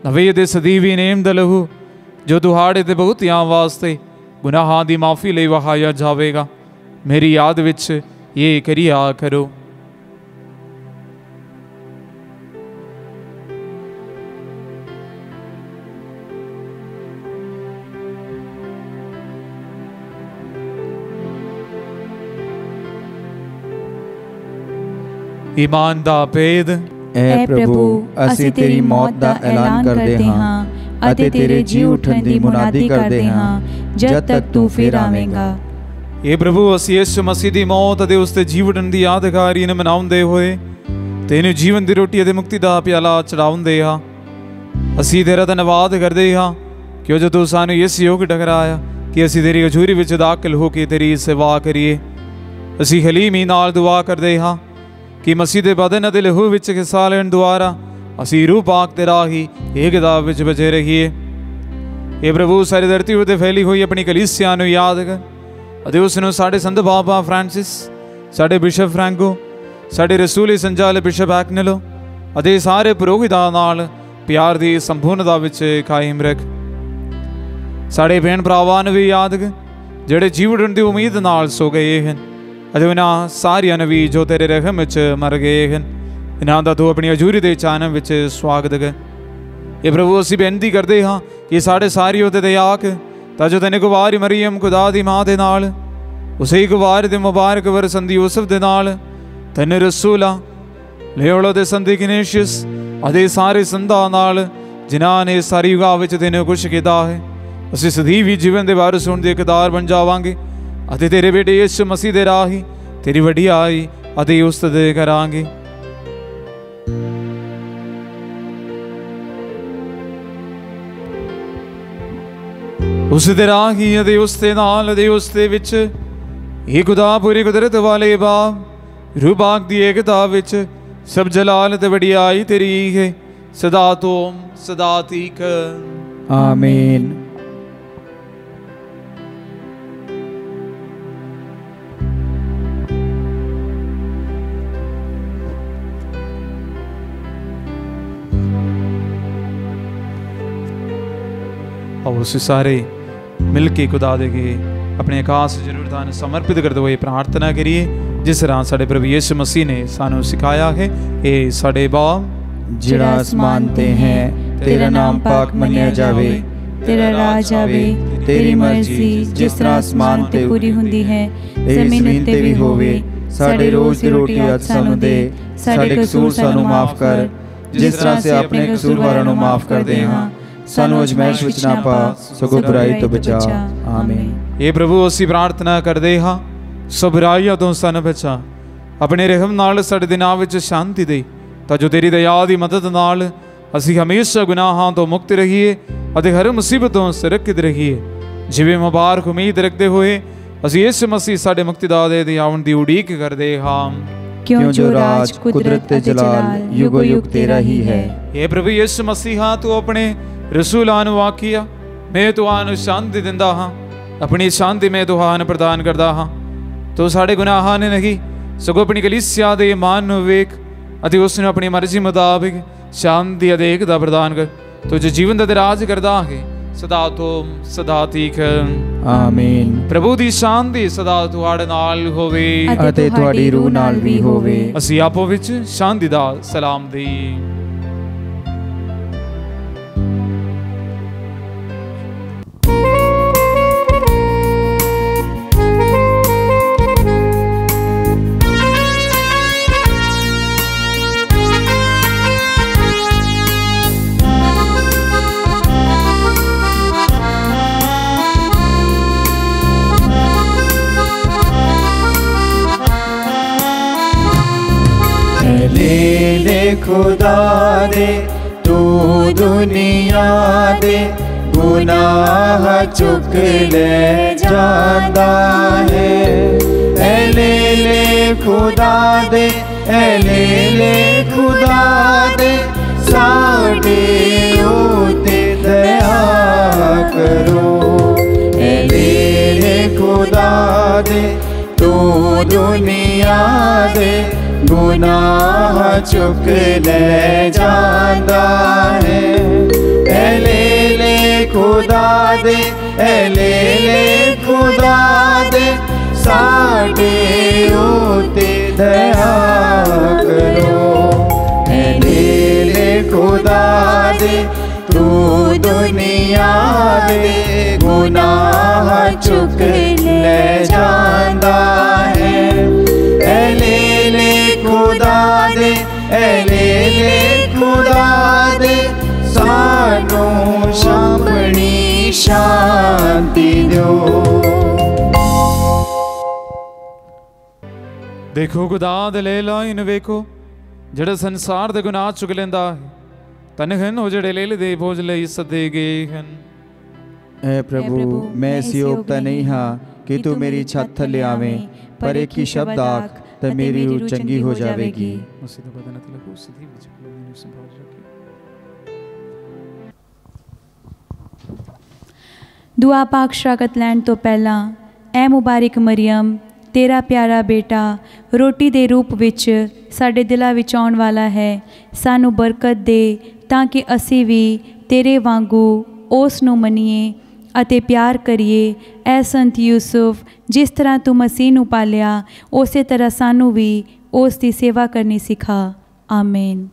ਨਵੇਂ ਦੇ ਸਦੀਵੀ ਨੇਮ ਦਾ ਲਹੂ, ਜੋ ਦੁਹਾੜੇ ਤੇ ਬਹੁਤਿਆਂ ਵਾਸਤੇ ਗੁਨਾਹਾਂ ਦੀ ਮਾਫੀ ਲਈ ਵਹਾਇਆ ਜਾਵੇਗਾ। ਮੇਰੀ ਯਾਦ ਵਿੱਚ ਇਹ ਕਰਿਆ ਕਰੋ। ਈਮਾਨ ਦਾ ਭੇਦ।
ਐ ਪ੍ਰਭੂ ਅਸੀਂ ਤੇਰੀ ਮੌਤ ਦਾ ਐਲਾਨ ਕਰਦੇ ਹਾਂ ਅਤੇ ਤੇਰੇ ਜੀ ਉਠਣ ਦੀ ਮੁਨਾਦੀ ਕਰਦੇ ਹਾਂ ਜਦ ਤੱਕ ਤੂੰ ਫਿਰ ਆਵੇਂਗਾ।
ਇਹ ਪ੍ਰਭੂ ਅਸੀਂ ਯਿਸੂ ਮਸੀਹ ਦੀ ਮੌਤ ਅਤੇ ਉਸ ਤੇ ਜੀਵਨ ਦੀ ਯਾਦਗਾਰੀ ਨੂੰ ਮਨਾਉਂਦੇ ਹੋਏ ਤੈਨੂੰ ਜੀਵਨ ਦੀ ਰੋਟੀ ਅਤੇ ਮੁਕਤੀ ਦਾ ਪਿਆਲਾ ਚੜਾਉਂਦੇ ਹਾਂ। ਅਸੀਂ ਤੇਰਾ ਧੰਨਵਾਦ ਕਰਦੇ ਹਾਂ ਕਿ ਜੋ ਤੂੰ ਸਾਨੂੰ ਇਸ ਯੋਗ ਠਹਿਰਾਇਆ ਕਿ ਅਸੀਂ ਤੇਰੀ ਹਜ਼ੂਰੀ ਵਿੱਚ ਦਾਖਲ ਹੋ ਕੇ ਤੇਰੀ ਸੇਵਾ ਕਰੀਏ। ਅਸੀਂ ਹਲੀਮੀ ਨਾਲ ਦੁਆ ਕਰਦੇ ਹਾਂ ਕਿ ਮਸੀਹ ਦੇ ਬਦਨ ਅਤੇ ਲਹੂ ਵਿੱਚ ਹਿੱਸਾ ਲੈਣ ਦੁਆਰਾ ਅਸੀਂ ਰੂਹ ਪਾਕ ਤੇ ਰਾਹੀ ਕਿਤਾਬ ਵਿੱਚ ਬਚੇ ਰਹੀਏ। ਇਹ ਪ੍ਰਭੂ ਸਾਰੀ ਧਰਤੀ ਉਤੇ ਫੈਲੀ ਹੋਈ ਆਪਣੀ ਕਲੀਸਿਆ ਨੂੰ ਯਾਦ ਕਰ ਅਤੇ ਉਸ ਨੂੰ ਸਾਡੇ ਸੰਤ ਬਾਬਾ ਫ੍ਰਾਂਸਿਸ, ਸਾਡੇ ਬਿਸ਼ਪ ਫ੍ਰੈਂਕੋ, ਸਾਡੇ ਰਸੂਲੀ ਸੰਚਾਲਕ ਬਿਸ਼ਪ ਐਕਨਲੋ ਅਤੇ ਸਾਰੇ ਪ੍ਰੋਗਿਤਾ ਨਾਲ ਪਿਆਰ ਦੀ ਸੰਪੂਰਨਤਾ ਵਿੱਚ ਕਾਇਮ ਰੱਖ। ਸਾਡੇ ਭੈਣ ਭਰਾਵਾਂ ਨੂੰ ਵੀ ਯਾਦ ਕਰ, ਜਿਹੜੇ ਜੀਵਨ ਦੀ ਉਮੀਦ ਨਾਲ ਸੋ ਗਏ ਹਨ। ਅਤੇ ਉਹਨਾਂ ਸਾਰਿਆਂ ਨੂੰ ਵੀ ਜੋ ਤੇਰੇ ਰਹਿਮ ਵਿੱਚ ਮਰ ਗਏ ਹਨ ਇਹਨਾਂ ਦਾ ਤੂੰ ਆਪਣੀ ਹਜ਼ੂਰੀ ਦੇ ਚਾਨਣ ਵਿੱਚ ਸਵਾਗਤ ਕਰ। ਇਹ ਪ੍ਰਭੂ, ਅਸੀਂ ਬੇਨਤੀ ਕਰਦੇ ਹਾਂ ਕਿ ਸਾਡੇ ਸਾਰੀ ਉਹਦੇ ਤੇ ਆਕ ਤਾਂ ਜੋ ਤੈਨੂੰ ਗਵਾਰੀ ਮਰੀਮ ਖੁਦਾ ਦੀ ਮਾਂ ਦੇ ਨਾਲ, ਉਸੇ ਹੀ ਗਵਾਰ ਦੇ ਮੁਬਾਰਕ ਵਰ ਸੰਦੀ ਯੂਸਫ ਦੇ ਨਾਲ ਤੈਨੂੰ ਰਸੂਲਾ ਲਿਓਲੋ ਦੇ ਸੰਦੀ ਕਿਨੇਸ਼ੀਅਸ ਅਤੇ ਸਾਰੇ ਸੰਧਾਂ ਨਾਲ ਜਿਨ੍ਹਾਂ ਨੇ ਸਾਰੀ ਯੁਗਾ ਵਿੱਚ ਤੈਨੂੰ ਕੁਛ ਕੀਤਾ ਹੈ, ਅਸੀਂ ਸਦੀਵੀ ਜੀਵਨ ਦੇ ਵਾਰਸ ਹੋਣ ਦੇ ਇਕਦਾਰ ਬਣ ਜਾਵਾਂਗੇ। ਅਤੇ ਤੇਰੇ ਬੇਟੇ ਯਿਸੂ ਮਸੀਹ ਦੇ ਰਾਹੀਂ ਤੇਰੀ ਵਡਿਆਈ ਅਤੇ ਉਸਤਤ ਕਰਾਂਗੇ ਉਸ ਦੇ ਰਾਹੀ ਅਤੇ ਉਸ ਦੇ ਨਾਲ ਅਤੇ ਉਸ ਦੇ ਵਿੱਚ ਇਹ ਖੁਦਾ ਪੂਰੀ ਕੁਦਰਤ ਵਾਲੇ ਬਾਪ ਰੂਬਾਕ ਦੀ ਏਕਤਾ ਵਿੱਚ ਸਭ ਜਲਾਲ ਤੇ ਵਡਿਆਈ ਤੇਰੀ ਹੈ ਸਦਾ ਤੋਂ, ਸਦਾ ਤੀਕ।
ਆਮੀਨ
और उसे सारे मिल के खुदा ਦੇ ਕੇ ਆਪਣੇ ਖਾਸ ਜ਼ਰੂਰਤਾਂ ਨੂੰ ਸਮਰਪਿਤ ਕਰਦੇ ਹੋਏ ਪ੍ਰਾਰਥਨਾ ਕਰੀਏ ਜਿਸ ਤਰ੍ਹਾਂ ਸਾਡੇ ਪ੍ਰਭੂ ਯਿਸੂ ਮਸੀਹ ਨੇ ਸਾਨੂੰ ਸਿਖਾਇਆ ਹੈ ਇਹ ਸਾਡੇ ਬਾਪ
ਜਿਹੜਾ ਅਸਮਾਨ ਤੇ ਹੈ ਤੇਰਾ ਨਾਮ ਪਾਕ ਮੰਨਿਆ ਜਾਵੇ
ਤੇਰਾ ਰਾਜ ਆਵੇ ਤੇਰੀ ਮਰਜ਼ੀ ਜਿਸ ਤਰ੍ਹਾਂ ਅਸਮਾਨ ਤੇ ਪੂਰੀ ਹੁੰਦੀ ਹੈ ਜ਼ਮੀਨ ਤੇ ਵੀ ਹੋਵੇ
ਸਾਡੇ ਰੋਜ਼ ਦੀ ਰੋਟੀ ਅੱਜ ਸਾਨੂੰ ਦੇ ਸਾਡੇ ਕਸੂਰ ਸਾਨੂੰ ਮਾਫ ਕਰ ਜਿਸ ਤਰ੍ਹਾਂ ਸੇ ਆਪਣੇ ਕਸੂਰਵਾਰਾਂ ਨੂੰ ਮਾਫ ਕਰਦੇ ਹਾਂ ਸਾਨੂੰ ਅਜਮੈਸ਼ ਵਿੱਚ ਨਾ ਪਾ ਸਗੋਂ ਬੁਰਾਈ ਤੋਂ ਬਚਾ। ਆਮੀਨ।
ਇਹ ਪ੍ਰਭੂ ਅਸੀਂ ਪ੍ਰਾਰਥਨਾ ਕਰਦੇ ਹਾਂ ਸਭ ਬੁਰਾਈਆਂ ਤੋਂ ਸਾਨੂੰ ਬਚਾ। ਆਪਣੇ ਰਹਿਮ ਨਾਲ ਸਾਡੇ ਦਿਨਾਂ ਵਿੱਚ ਸ਼ਾਂਤੀ ਦੇ ਤਾਂ ਜੋ ਤੇਰੀ ਦਇਆ ਦੀ ਮਦਦ ਨਾਲ ਅਸੀਂ ਹਮੇਸ਼ਾ ਗੁਨਾਹਾਂ ਤੋਂ ਮੁਕਤ ਰਹੀਏ ਅਤੇ ਹਰ ਮੁਸੀਬਤ ਤੋਂ ਸੁਰੱਖਿਅਤ ਰਹੀਏ। ਜਿਵੇਂ ਮੁਬਾਰਕ ਉਮੀਦ ਰੱਖਦੇ ਹੋਏ ਅਸੀਂ ਇਸ ਮਸੀਹ ਸਾਡੇ ਮੁਕਤੀਦਾਤਾ ਦੇ ਆਉਣ ਦੀ ਉਡੀਕ ਕਰਦੇ ਹਾਂ।
ਕਿਉਂ ਜੋ ਰਾਜ ਕੁਦਰਤ ਤੇ ਜਲਾਲ ਯੁਗੋ ਯੁਗ ਤੇਰਾ ਹੀ। ਹੈ।
ਇਹ ਪ੍ਰਭੂ ਯਿਸੂ ਮਸੀਹਾ ਤੂੰ ਆਪਣੇ ਰਸੂਲਾਂ ਨੂੰ ਆਖਿਆ ਮੈਂ ਤੁਹਾਨੂੰ ਸ਼ਾਂਤੀ ਦਿੰਦਾ ਹਾਂ ਆਪਣੀ ਸ਼ਾਂਤੀ ਮੈਂ ਤੁਹਾਨੂੰ ਪ੍ਰਦਾਨ ਕਰਦਾ ਹਾਂ ਤੂੰ ਸਾਡੇ ਗੁਨਾਹਾਂ ਨੇ ਨਹੀਂ ਸਗੋਂ ਆਪਣੀ ਕਲੀਸਿਆ ਦੇ ਇਮਾਨ ਨੂੰ ਵੇਖ ਅਤੇ ਉਸ ਨੂੰ ਆਪਣੀ ਮਰਜ਼ੀ ਮੁਤਾਬਿਕ ਸ਼ਾਂਤੀ ਅਦੇਕ ਦਾ ਪ੍ਰਦਾਨ ਕਰ ਤੂੰ ਜੋ ਜੀਵਨ ਦਾ ਰਾਜ ਕਰਦਾ ਹੈ ਸਦਾ ਤੋਂ ਸਦਾ ਤੀਕ
ਆਮੀਨ
ਪ੍ਰਭੂ ਦੀ ਸ਼ਾਂਤੀ ਸਦਾ ਤੁਹਾਡੇ ਨਾਲ ਹੋਵੇ
ਅਤੇ ਤੁਹਾਡੀ ਰੂਹ ਨਾਲ ਵੀ ਹੋਵੇ
ਅਸੀਂ ਆਪੋ ਵਿੱਚ ਸ਼ਾਂਤੀ ਦਾ ਸਲਾਮ ਦੇਈਏ
ਚੁੱਕ ਲੈ ਜਾਂਦਾ ਹੈ। ਐ ਲੈ ਲੈ ਖੁਦਾ ਦੇ, ਐ ਲੈ ਲੈ ਖੁਦਾ ਦੇ। ਸਾਡੇ ਉਤੇ ਦਇਆ ਕਰੋ। ਐ ਲੈ ਲੈ ਖੁਦਾ ਦੇ, ਤੂੰ ਦੁਨੀਆ ਦੇ ਗੁਨਾਹ ਚੁੱਕ ਲੈ ਜਾਂਦਾ ਹੈ। ਐ ਲੈ ਲੈ ਖੁਦਾ ਦੇ ਐ ਲੈ ਲੈ ਖੁਦਾ ਦੇ ਸਾਡੇ ਉਤੇ ਦਇਆ ਕਰੋ ਐ ਲੈ ਲੈ ਖੁਦਾ ਦੇ ਤੂੰ ਦੁਨੀਆ ਦੇ ਗੁਨਾਹ ਚੁੱਕ ਲੈ ਜਾਂਦਾ ਹੈ ਐ ਲੈ ਲੈ ਖੁਦਾ ਦੇ ਐ ਸਾਨੂੰ ਸ਼ਾਂਪਣੀ ਸ਼ਾਂਤੀ ਦਿਓ।
ਦੇਖੋ ਖੁਦਾ ਦੇ ਲੈ ਲਾਇਨ ਵੇਖੋ। ਜਿਹੜਾ ਸੰਸਾਰ ਦੇ ਗੁਨਾਹ ਚੁੱਕ ਲੈਂਦਾ ਹੈ ਤਨ ਹਨ ਉਹ ਜਿਹੜੇ ਲੈ ਦੇ ਬੋਝ ਲਈ ਸਦੇ ਗਏ ਹਨ।
ਐ ਪ੍ਰਭੂ ਮੈਂ ਇਸ ਯੋਗਤਾ ਨਹੀਂ ਹਾਂ ਕਿ ਤੂੰ ਮੇਰੀ ਛੱਤ ਥੱਲੇ ਆਵੇਂ ਪਰ ਇੱਕ ਹੀ ਸ਼ਬਦ ਆਖ ਤੇ ਮੇਰੀ ਰੂਹ ਚੰਗੀ ਹੋ ਜਾਵੇਗੀ।
ਉਸੇ ਦਾ ਬਦਨ ਤੇ ਲਹੂ ਸਿੱਧੀ ਵਿੱਚ ਮੈਨੂੰ ਸੰਭਾਲ
ਦੁਆ ਪਾਕ ਸ਼ਰਾਕਤ ਲੈਣ ਤੋਂ ਪਹਿਲਾਂ, ਐ ਮੁਬਾਰਕ ਮਰੀਮ ਤੇਰਾ ਪਿਆਰਾ ਬੇਟਾ, ਰੋਟੀ ਦੇ ਰੂਪ ਵਿੱਚ ਸਾਡੇ ਦਿਲਾਂ ਵਿੱਚ ਆਉਣ ਵਾਲਾ ਹੈ, ਸਾਨੂੰ ਬਰਕਤ ਦੇ ਤਾਂ ਕਿ ਅਸੀਂ ਵੀ ਤੇਰੇ ਵਾਂਗੂ ਉਸ ਨੂੰ ਮੰਨੀਏ ਅਤੇ ਪਿਆਰ ਕਰੀਏ। ਐ ਸੰਤ ਯੂਸਫ, ਜਿਸ ਤਰ੍ਹਾਂ ਤੂੰ ਮਸੀਹ ਨੂੰ ਪਾਲਿਆ, ਉਸੇ ਤਰ੍ਹਾਂ ਸਾਨੂੰ ਵੀ ਉਸ ਦੀ ਸੇਵਾ ਕਰਨੀ ਸਿਖਾ। ਆਮੇਨ।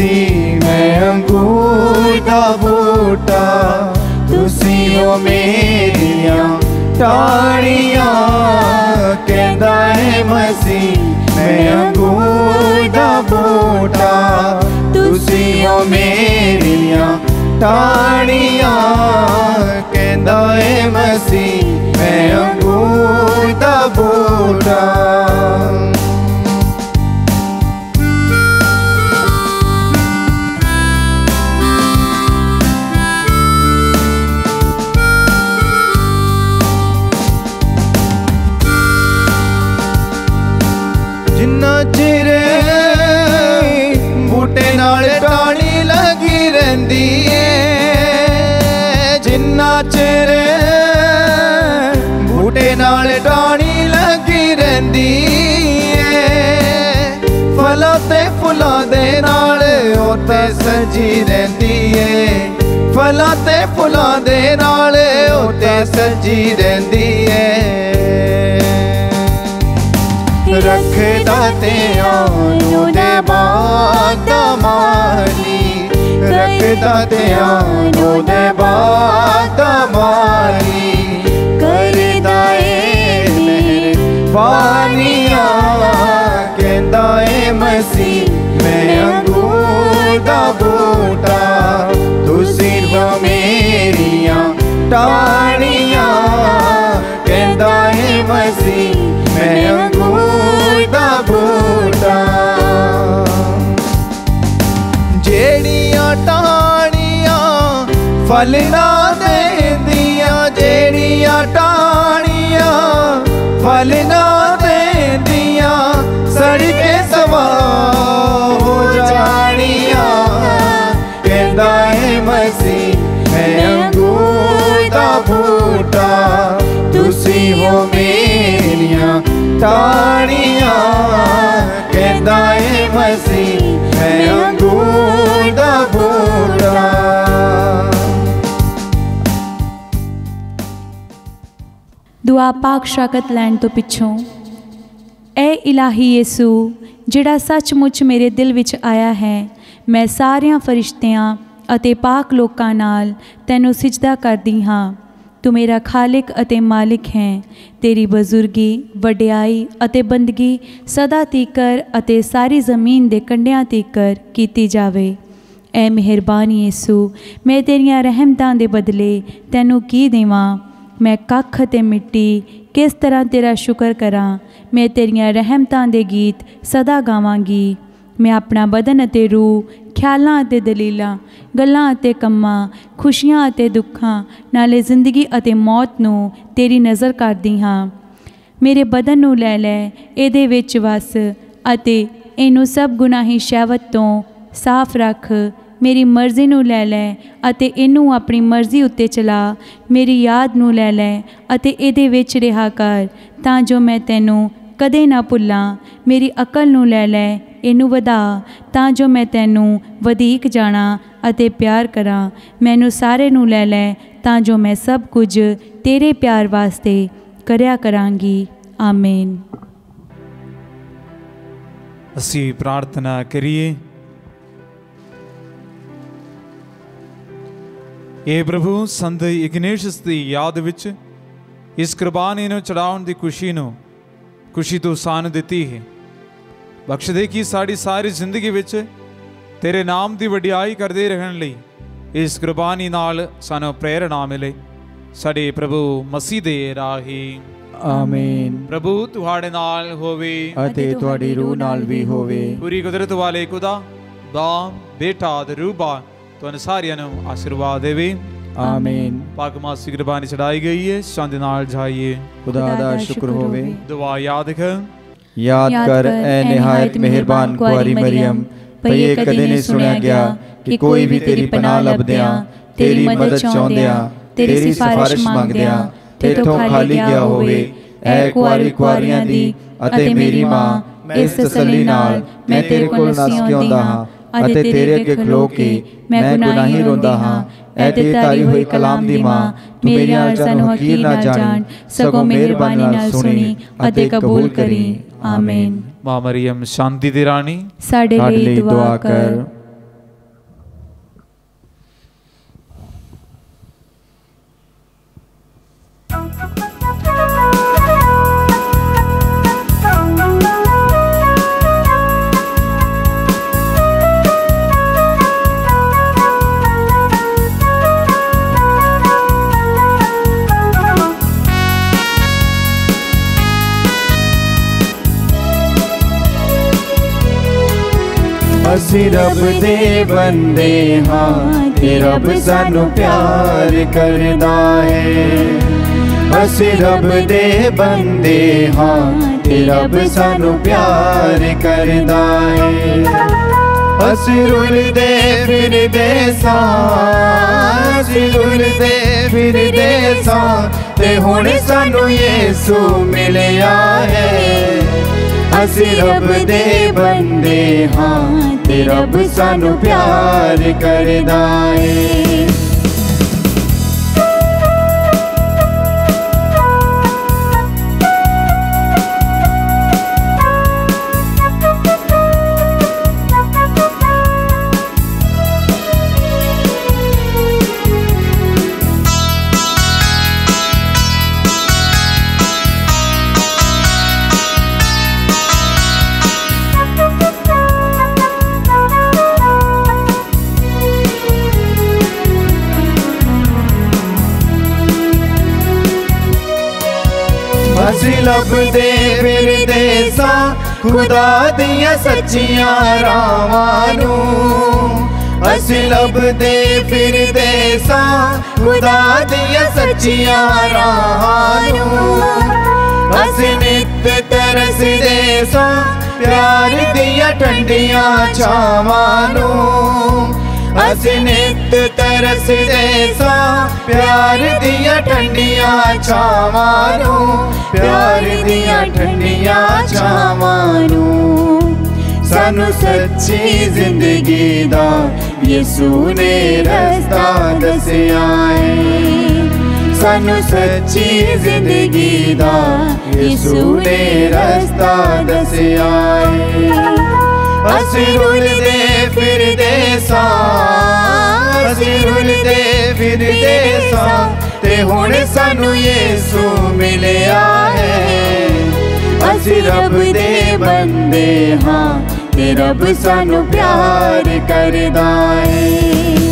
ਸੀ ਮੈਂ ਅੰਗੂਰ ਦਾ ਬੂਟਾ। ਤੁਸੀਂ ਹੋ ਮੇਰੀਆਂ ਟਾਹਣੀਆਂ, ਕਹਿੰਦਾ ਏ ਮਸੀਹ, ਮੈਂ ਅੰਗੂਰ ਦਾ ਬੂਟਾ। ਤੁਸੀਂ ਹੋ ਮੇਰੀਆਂ ਟਾਹਣੀਆਂ, ਕਹਿੰਦਾ ਏ ਮਸੀਹ, ਮੈਂ ਅੰਗੂਰ ਦਾ ਬੂਟਾ। ਏ ਜਿੰਨਾ ਚਿਰ ਬੂਟੇ ਨਾਲ ਟਾਣੀ ਲੱਗੀ ਰਹਿੰਦੀ ਏ, ਫਲਾਂ ਤੇ ਫੁੱਲਾਂ ਦੇ ਨਾਲ ਉਹ ਤੇ ਸਜੀ ਰਹਿੰਦੀ ਏ। ਫਲਾਂ ਤੇ ਫੁੱਲਾਂ ਦੇ ਨਾਲ ਉਹ ਤੇ ਸਜੀ ਰਹਿੰਦੀ ਏ। ਰੱਖਦਾ ਤੇ ਆਨੋ ਦੇ ਬਾਗ ਮਾਲੀ ਰੱਖਦਾ ਤੇ ਆਨੋ ਦੇ ਬਾਗ ਦਾ ਮਾਲੀ ਕਰਦਾ ਏ ਮੇਰੇ ਪਾਨੀਆਂ ਕਹਿੰਦਾ ਏ ਮਸੀਹ ਮੈਂ ਅੰਗੂਰ ਦਾ ਬੂਟਾ। ਤੁਸੀਂ ਹੋ ਮੇਰੀਆਂ ਟਾਹਣੀਆਂ। ਕਹਿੰਦਾ ਏ ਮਸੀਹ ਮੈਂ ਅੰਗੂਰ ਫਲ ਨਾ ਦੇਂਦੀਆਂ, ਜਿਹੜੀਆਂ ਟਾਹਣੀਆਂ। ਫਲ ਨਾ ਦੇਂਦੀਆਂ ਸੜ ਕੇ ਸਵਾ ਹੋ ਜਾਣੀਆਂ। ਕਹਿੰਦਾ ਹੈ ਮਸੀਹ, ਮੈਂ ਅੰਗੂਰ ਦਾ ਬੂਟਾ, ਤੁਸੀਂ ਹੋ ਮੇਰੀਆਂ ਟਾਹਣੀਆਂ। ਕਹਿੰਦਾ ਹੈ ਮਸੀਹ, ਮੈਂ ਅੰਗੂਰ ਦਾ ਬੂਟਾ।
ਦੁਆ ਪਾਕ ਸ਼ਾਕਤ ਲੈਣ ਤੋਂ ਪਿੱਛੋਂ, ਐ ਇਲਾਹੀ ਯਿਸੂ, ਜਿਹੜਾ ਸੱਚਮੁੱਚ ਮੇਰੇ ਦਿਲ ਵਿੱਚ ਆਇਆ ਹੈ, ਮੈਂ ਸਾਰਿਆਂ ਫਰਿਸ਼ਤਿਆਂ ਅਤੇ ਪਾਕ ਲੋਕਾਂ ਨਾਲ ਤੈਨੂੰ ਸਿਜਦਾ ਕਰਦੀ ਹਾਂ। ਤੂੰ ਮੇਰਾ ਖਾਲਿਕ ਅਤੇ ਮਾਲਿਕ ਹੈ, ਤੇਰੀ ਬਜ਼ੁਰਗੀ, ਵਡਿਆਈ ਅਤੇ ਬੰਦਗੀ ਸਦਾ ਤੀਕਰ ਅਤੇ ਸਾਰੀ ਜ਼ਮੀਨ ਦੇ ਕੰਢਿਆਂ ਤੀਕਰ ਕੀਤੀ ਜਾਵੇ। ਐ ਮਿਹਰਬਾਨੀ ਯਿਸੂ, ਮੈਂ ਤੇਰੀਆਂ ਰਹਿਮਤਾਂ ਦੇ ਬਦਲੇ ਤੈਨੂੰ ਕੀ ਦੇਵਾਂ? ਮੈਂ ਕੱਖ ਅਤੇ ਮਿੱਟੀ ਕਿਸ ਤਰ੍ਹਾਂ ਤੇਰਾ ਸ਼ੁਕਰ ਕਰਾਂ? ਮੈਂ ਤੇਰੀਆਂ ਰਹਿਮਤਾਂ ਦੇ ਗੀਤ ਸਦਾ ਗਾਵਾਂਗੀ। ਮੈਂ ਆਪਣਾ ਬਦਨ ਅਤੇ ਰੂਹ, ਖਿਆਲਾਂ ਅਤੇ ਦਲੀਲਾਂ, ਗੱਲਾਂ ਅਤੇ ਕੰਮਾਂ, ਖੁਸ਼ੀਆਂ ਅਤੇ ਦੁੱਖਾਂ ਨਾਲੇ ਜ਼ਿੰਦਗੀ ਅਤੇ ਮੌਤ ਨੂੰ ਤੇਰੀ ਨਜ਼ਰ ਕਰਦੀ ਹਾਂ। ਮੇਰੇ ਬਦਨ ਨੂੰ ਲੈ ਲੈ, ਇਹਦੇ ਵਿੱਚ ਵਸ ਅਤੇ ਇਹਨੂੰ ਸਭ ਗੁਨਾਹੀ ਸ਼ਹਿਵਤ ਤੋਂ ਸਾਫ਼ ਰੱਖ ਮੇਰੀ ਮਰਜ਼ੀ ਨੂੰ ਲੈ ਲੈ ਅਤੇ ਇਹਨੂੰ ਆਪਣੀ ਮਰਜ਼ੀ ਉੱਤੇ ਚਲਾ। ਮੇਰੀ ਯਾਦ ਨੂੰ ਲੈ ਲੈ ਅਤੇ ਇਹਦੇ ਵਿੱਚ ਰਿਹਾ ਕਰ, ਤਾਂ ਜੋ ਮੈਂ ਤੈਨੂੰ ਕਦੇ ਨਾ ਭੁੱਲਾਂ। ਮੇਰੀ ਅਕਲ ਨੂੰ ਲੈ ਲੈ, ਇਹਨੂੰ ਵਧਾ, ਤਾਂ ਜੋ ਮੈਂ ਤੈਨੂੰ ਵਧੇਕ ਜਾਣਾ ਅਤੇ ਪਿਆਰ ਕਰਾਂ। ਮੈਨੂੰ ਸਾਰੇ ਨੂੰ ਲੈ ਲੈ, ਤਾਂ ਜੋ ਮੈਂ ਸਭ ਕੁਝ ਤੇਰੇ ਪਿਆਰ ਵਾਸਤੇ ਕਰਿਆ ਕਰਾਂਗੀ। ਆਮੇਨ।
ਅਸੀਂ ਪ੍ਰਾਰਥਨਾ ਕਰੀਏ। ਇਹ ਪ੍ਰਭੂ ਸੰਤ ਇਗਨੇਸ਼ਸ ਦੀ ਯਾਦ ਵਿੱਚ ਇਸ ਕੁਰਬਾਨੀ ਨੂੰ ਚੜਾਉਣ ਦੀ ਖੁਸ਼ੀ ਨੂੰ ਖੁਸ਼ੀ ਤੂੰ ਸਾਨੂੰ ਦਿੱਤੀ ਹੈ। ਬਖਸ਼ ਦੇ ਕਿ ਸਾਡੀ ਸਾਰੀ ਜ਼ਿੰਦਗੀ ਵਿੱਚ ਤੇਰੇ ਨਾਮ ਦੀ ਵਡਿਆਈ ਕਰਦੇ ਰਹਿਣ ਲਈ ਇਸ ਕੁਰਬਾਨੀ ਨਾਲ ਸਾਨੂੰ ਪ੍ਰੇਰਣਾ ਮਿਲੇ। ਸਾਡੇ ਪ੍ਰਭੂ ਮਸੀਹ ਦੇ ਰਾਹੀ।
ਆਮੀਨ।
ਪ੍ਰਭੂ ਤੁਹਾਡੇ ਨਾਲ ਹੋਵੇ।
ਅਤੇ ਤੁਹਾਡੀ ਰੂਹ ਨਾਲ ਵੀ ਹੋਵੇ।
ਪੂਰੀ ਕੁਦਰਤ ਵਾਲੇ ਖੁਦਾ ਦਾ ਬੇਟਾ ਤੇ ਰੂਬਾ ਤੁਹਾਨੂੰ ਸਾਰਿਆਂ ਨੂੰ ਆਸ਼ੀਰਵਾਦ ਦੇਵੇ।
ਆਮੀਨ
ਪਾਕ ਮਾਸੀ ਕੁਰਬਾਨੀ ਚੜਾਈ ਗਈ ਹੈ ਸ਼ਾਂਤੀ ਨਾਲ ਜਾਈਏ।
ਖੁਦਾ ਦਾ ਸ਼ੁਕਰ ਹੋਵੇ।
ਦੁਆ ਯਾਦ ਕਰ
ਯਾਦ ਕਰ ਐ ਨਿਹਾਇਤ ਮਿਹਰਬਾਨ ਕੁਆਰੀ ਮਰੀਮ। ਇਹ ਕਦੇ ਨਹੀਂ ਸੁਣਿਆ ਗਿਆ ਕਿ ਕੋਈ ਵੀ ਤੇਰੀ ਪਨਾਹ ਲੱਭਦਿਆਂ ਤੇਰੀ ਮਦਦ ਚਾਹੁੰਦਿਆਂ ਤੇਰੀ ਸਿਫਾਰਿਸ਼ ਮੰਗਦਿਆਂ ਤੇਥੋਂ ਖਾਲੀ ਗਿਆ ਹੋਵੇ। ਐ ਕੁਆਰੀ ਕੁਆਰੀਆਂ ਦੀ ਅਤੇ ਮੇਰੀ ਮਾਂ ਇਸ ਤਸੱਲੀ ਨਾਲ ਮੈਂ ਤੇਰੇ ਕੋਲ ਨਸ ਕੇ ਆਉਂਦਾ ਹਾਂ। ਅਤੇ ਤੇਰੇ ਅੱਗੇ ਖਲੋ ਕੇ ਮੈਂ ਗੁਨਾਹੀ ਰੋਂਦਾ ਹਾਂ। ਐ ਤੇ ਤਾਰੀ ਹੋਈ ਕਲਾਮ ਦੀ ਮਾਂ। ਤੂੰ ਮੇਰੀਆਂ ਅਰਜ਼ਾਂ ਨੂੰ ਹਕੀਰ ਨਾ ਜਾਣ। ਸਗੋਂ ਮਿਹਰਬਾਨੀ ਨਾਲ ਸੁਣੀ ਅਤੇ ਕਬੂਲ ਕਰੀ। ਆਮੀਨ।
ਮਾਂ ਮਰੀਮ ਸ਼ਾਂਤੀ ਦੀ ਰਾਣੀ।
ਸਾਡੇ
ਸਾਡੇ
ਲਈ ਦੁਆ ਕਰ।
ਅਸੀਂ ਰੱਬ ਦੇ ਬੰਦੇ ਹਾਂ ਤੇ ਰੱਬ ਸਾਨੂੰ ਪਿਆਰ ਕਰਦਾ ਹੈ ਅਸੀਂ ਰੱਬ ਦੇ ਬੰਦੇ ਹਾਂ ਤੇ ਰੱਬ ਸਾਨੂੰ ਪਿਆਰ ਕਰਦਾ ਹੈ ਅਸੀਂ ਰੁਲਦੇ ਫਿਰਦੇ ਸਾਂ ਅਸੀਂ ਰੁਲਦੇ ਫਿਰਦੇ ਸਾਂ ਤੇ ਹੁਣ ਸਾਨੂੰ ਯਿਸੂ ਮਿਲਿਆ ਹੈ ਅਸੀਂ ਰੱਬ ਦੇ ਬੰਦੇ ਹਾਂ ਤੇ ਰੱਬ ਸਾਨੂੰ ਪਿਆਰ ਕਰਦਾ ਏ ਖੁਦਾ ਦੀਆਂ ਸੱਚੀਆਂ ਰਾਵਾਂ ਨੂੰ ਅਸੀਂ ਲੱਭਦੇ ਫਿਰਦੇ ਸਾਂ। ਖੁਦਾ ਦੀਆਂ ਸੱਚੀਆਂ ਰਾਹਾਂ ਨੂੰ ਅਸੀਂ ਨਿਤ ਤਰਸਦੇ ਸਾਂ। ਪਿਆਰ ਦੀਆਂ ਠੰਡੀਆਂ ਛਾਵਾਂ ਨੂੰ ਅਸੀਂ ਨਿਤ ਤਰਸਦੇ ਸਾਂ, ਪਿਆਰ ਦੀਆਂ ਠੰਡੀਆਂ ਛਾਵਾਂ ਨੂੰ, ਪਿਆਰ ਦੀਆਂ ਠੰਡੀਆਂ ਛਾਵਾਂ ਨੂੰ। ਸਾਨੂੰ ਸੱਚੀ ਜ਼ਿੰਦਗੀ ਦਾ ਯਿਸੂ ਨੇ ਰਸਤਾ ਦੱਸਿਆ ਏ। ਸਾਨੂੰ ਸੱਚੀ ਜ਼ਿੰਦਗੀ ਦਾ ਯਿਸੂ ਨੇ ਰਸਤਾ ਦੱਸਿਆ ਏ। ਅਸੀਂ ਰੁਲਦੇ ਫਿਰਦੇ ਸਾਂ। ਅਸੀਂ ਰੁਲਦੇ ਫਿਰਦੇ ਸਾਂ ਤੇ ਹੁਣ ਸਾਨੂੰ ਯਿਸੂ ਮਿਲਿਆ ਹੈ। ਅਸੀਂ ਰੱਬ ਦੇ ਬੰਦੇ ਹਾਂ ਤੇ ਰੱਬ ਸਾਨੂੰ ਪਿਆਰ ਕਰਦਾ ਏ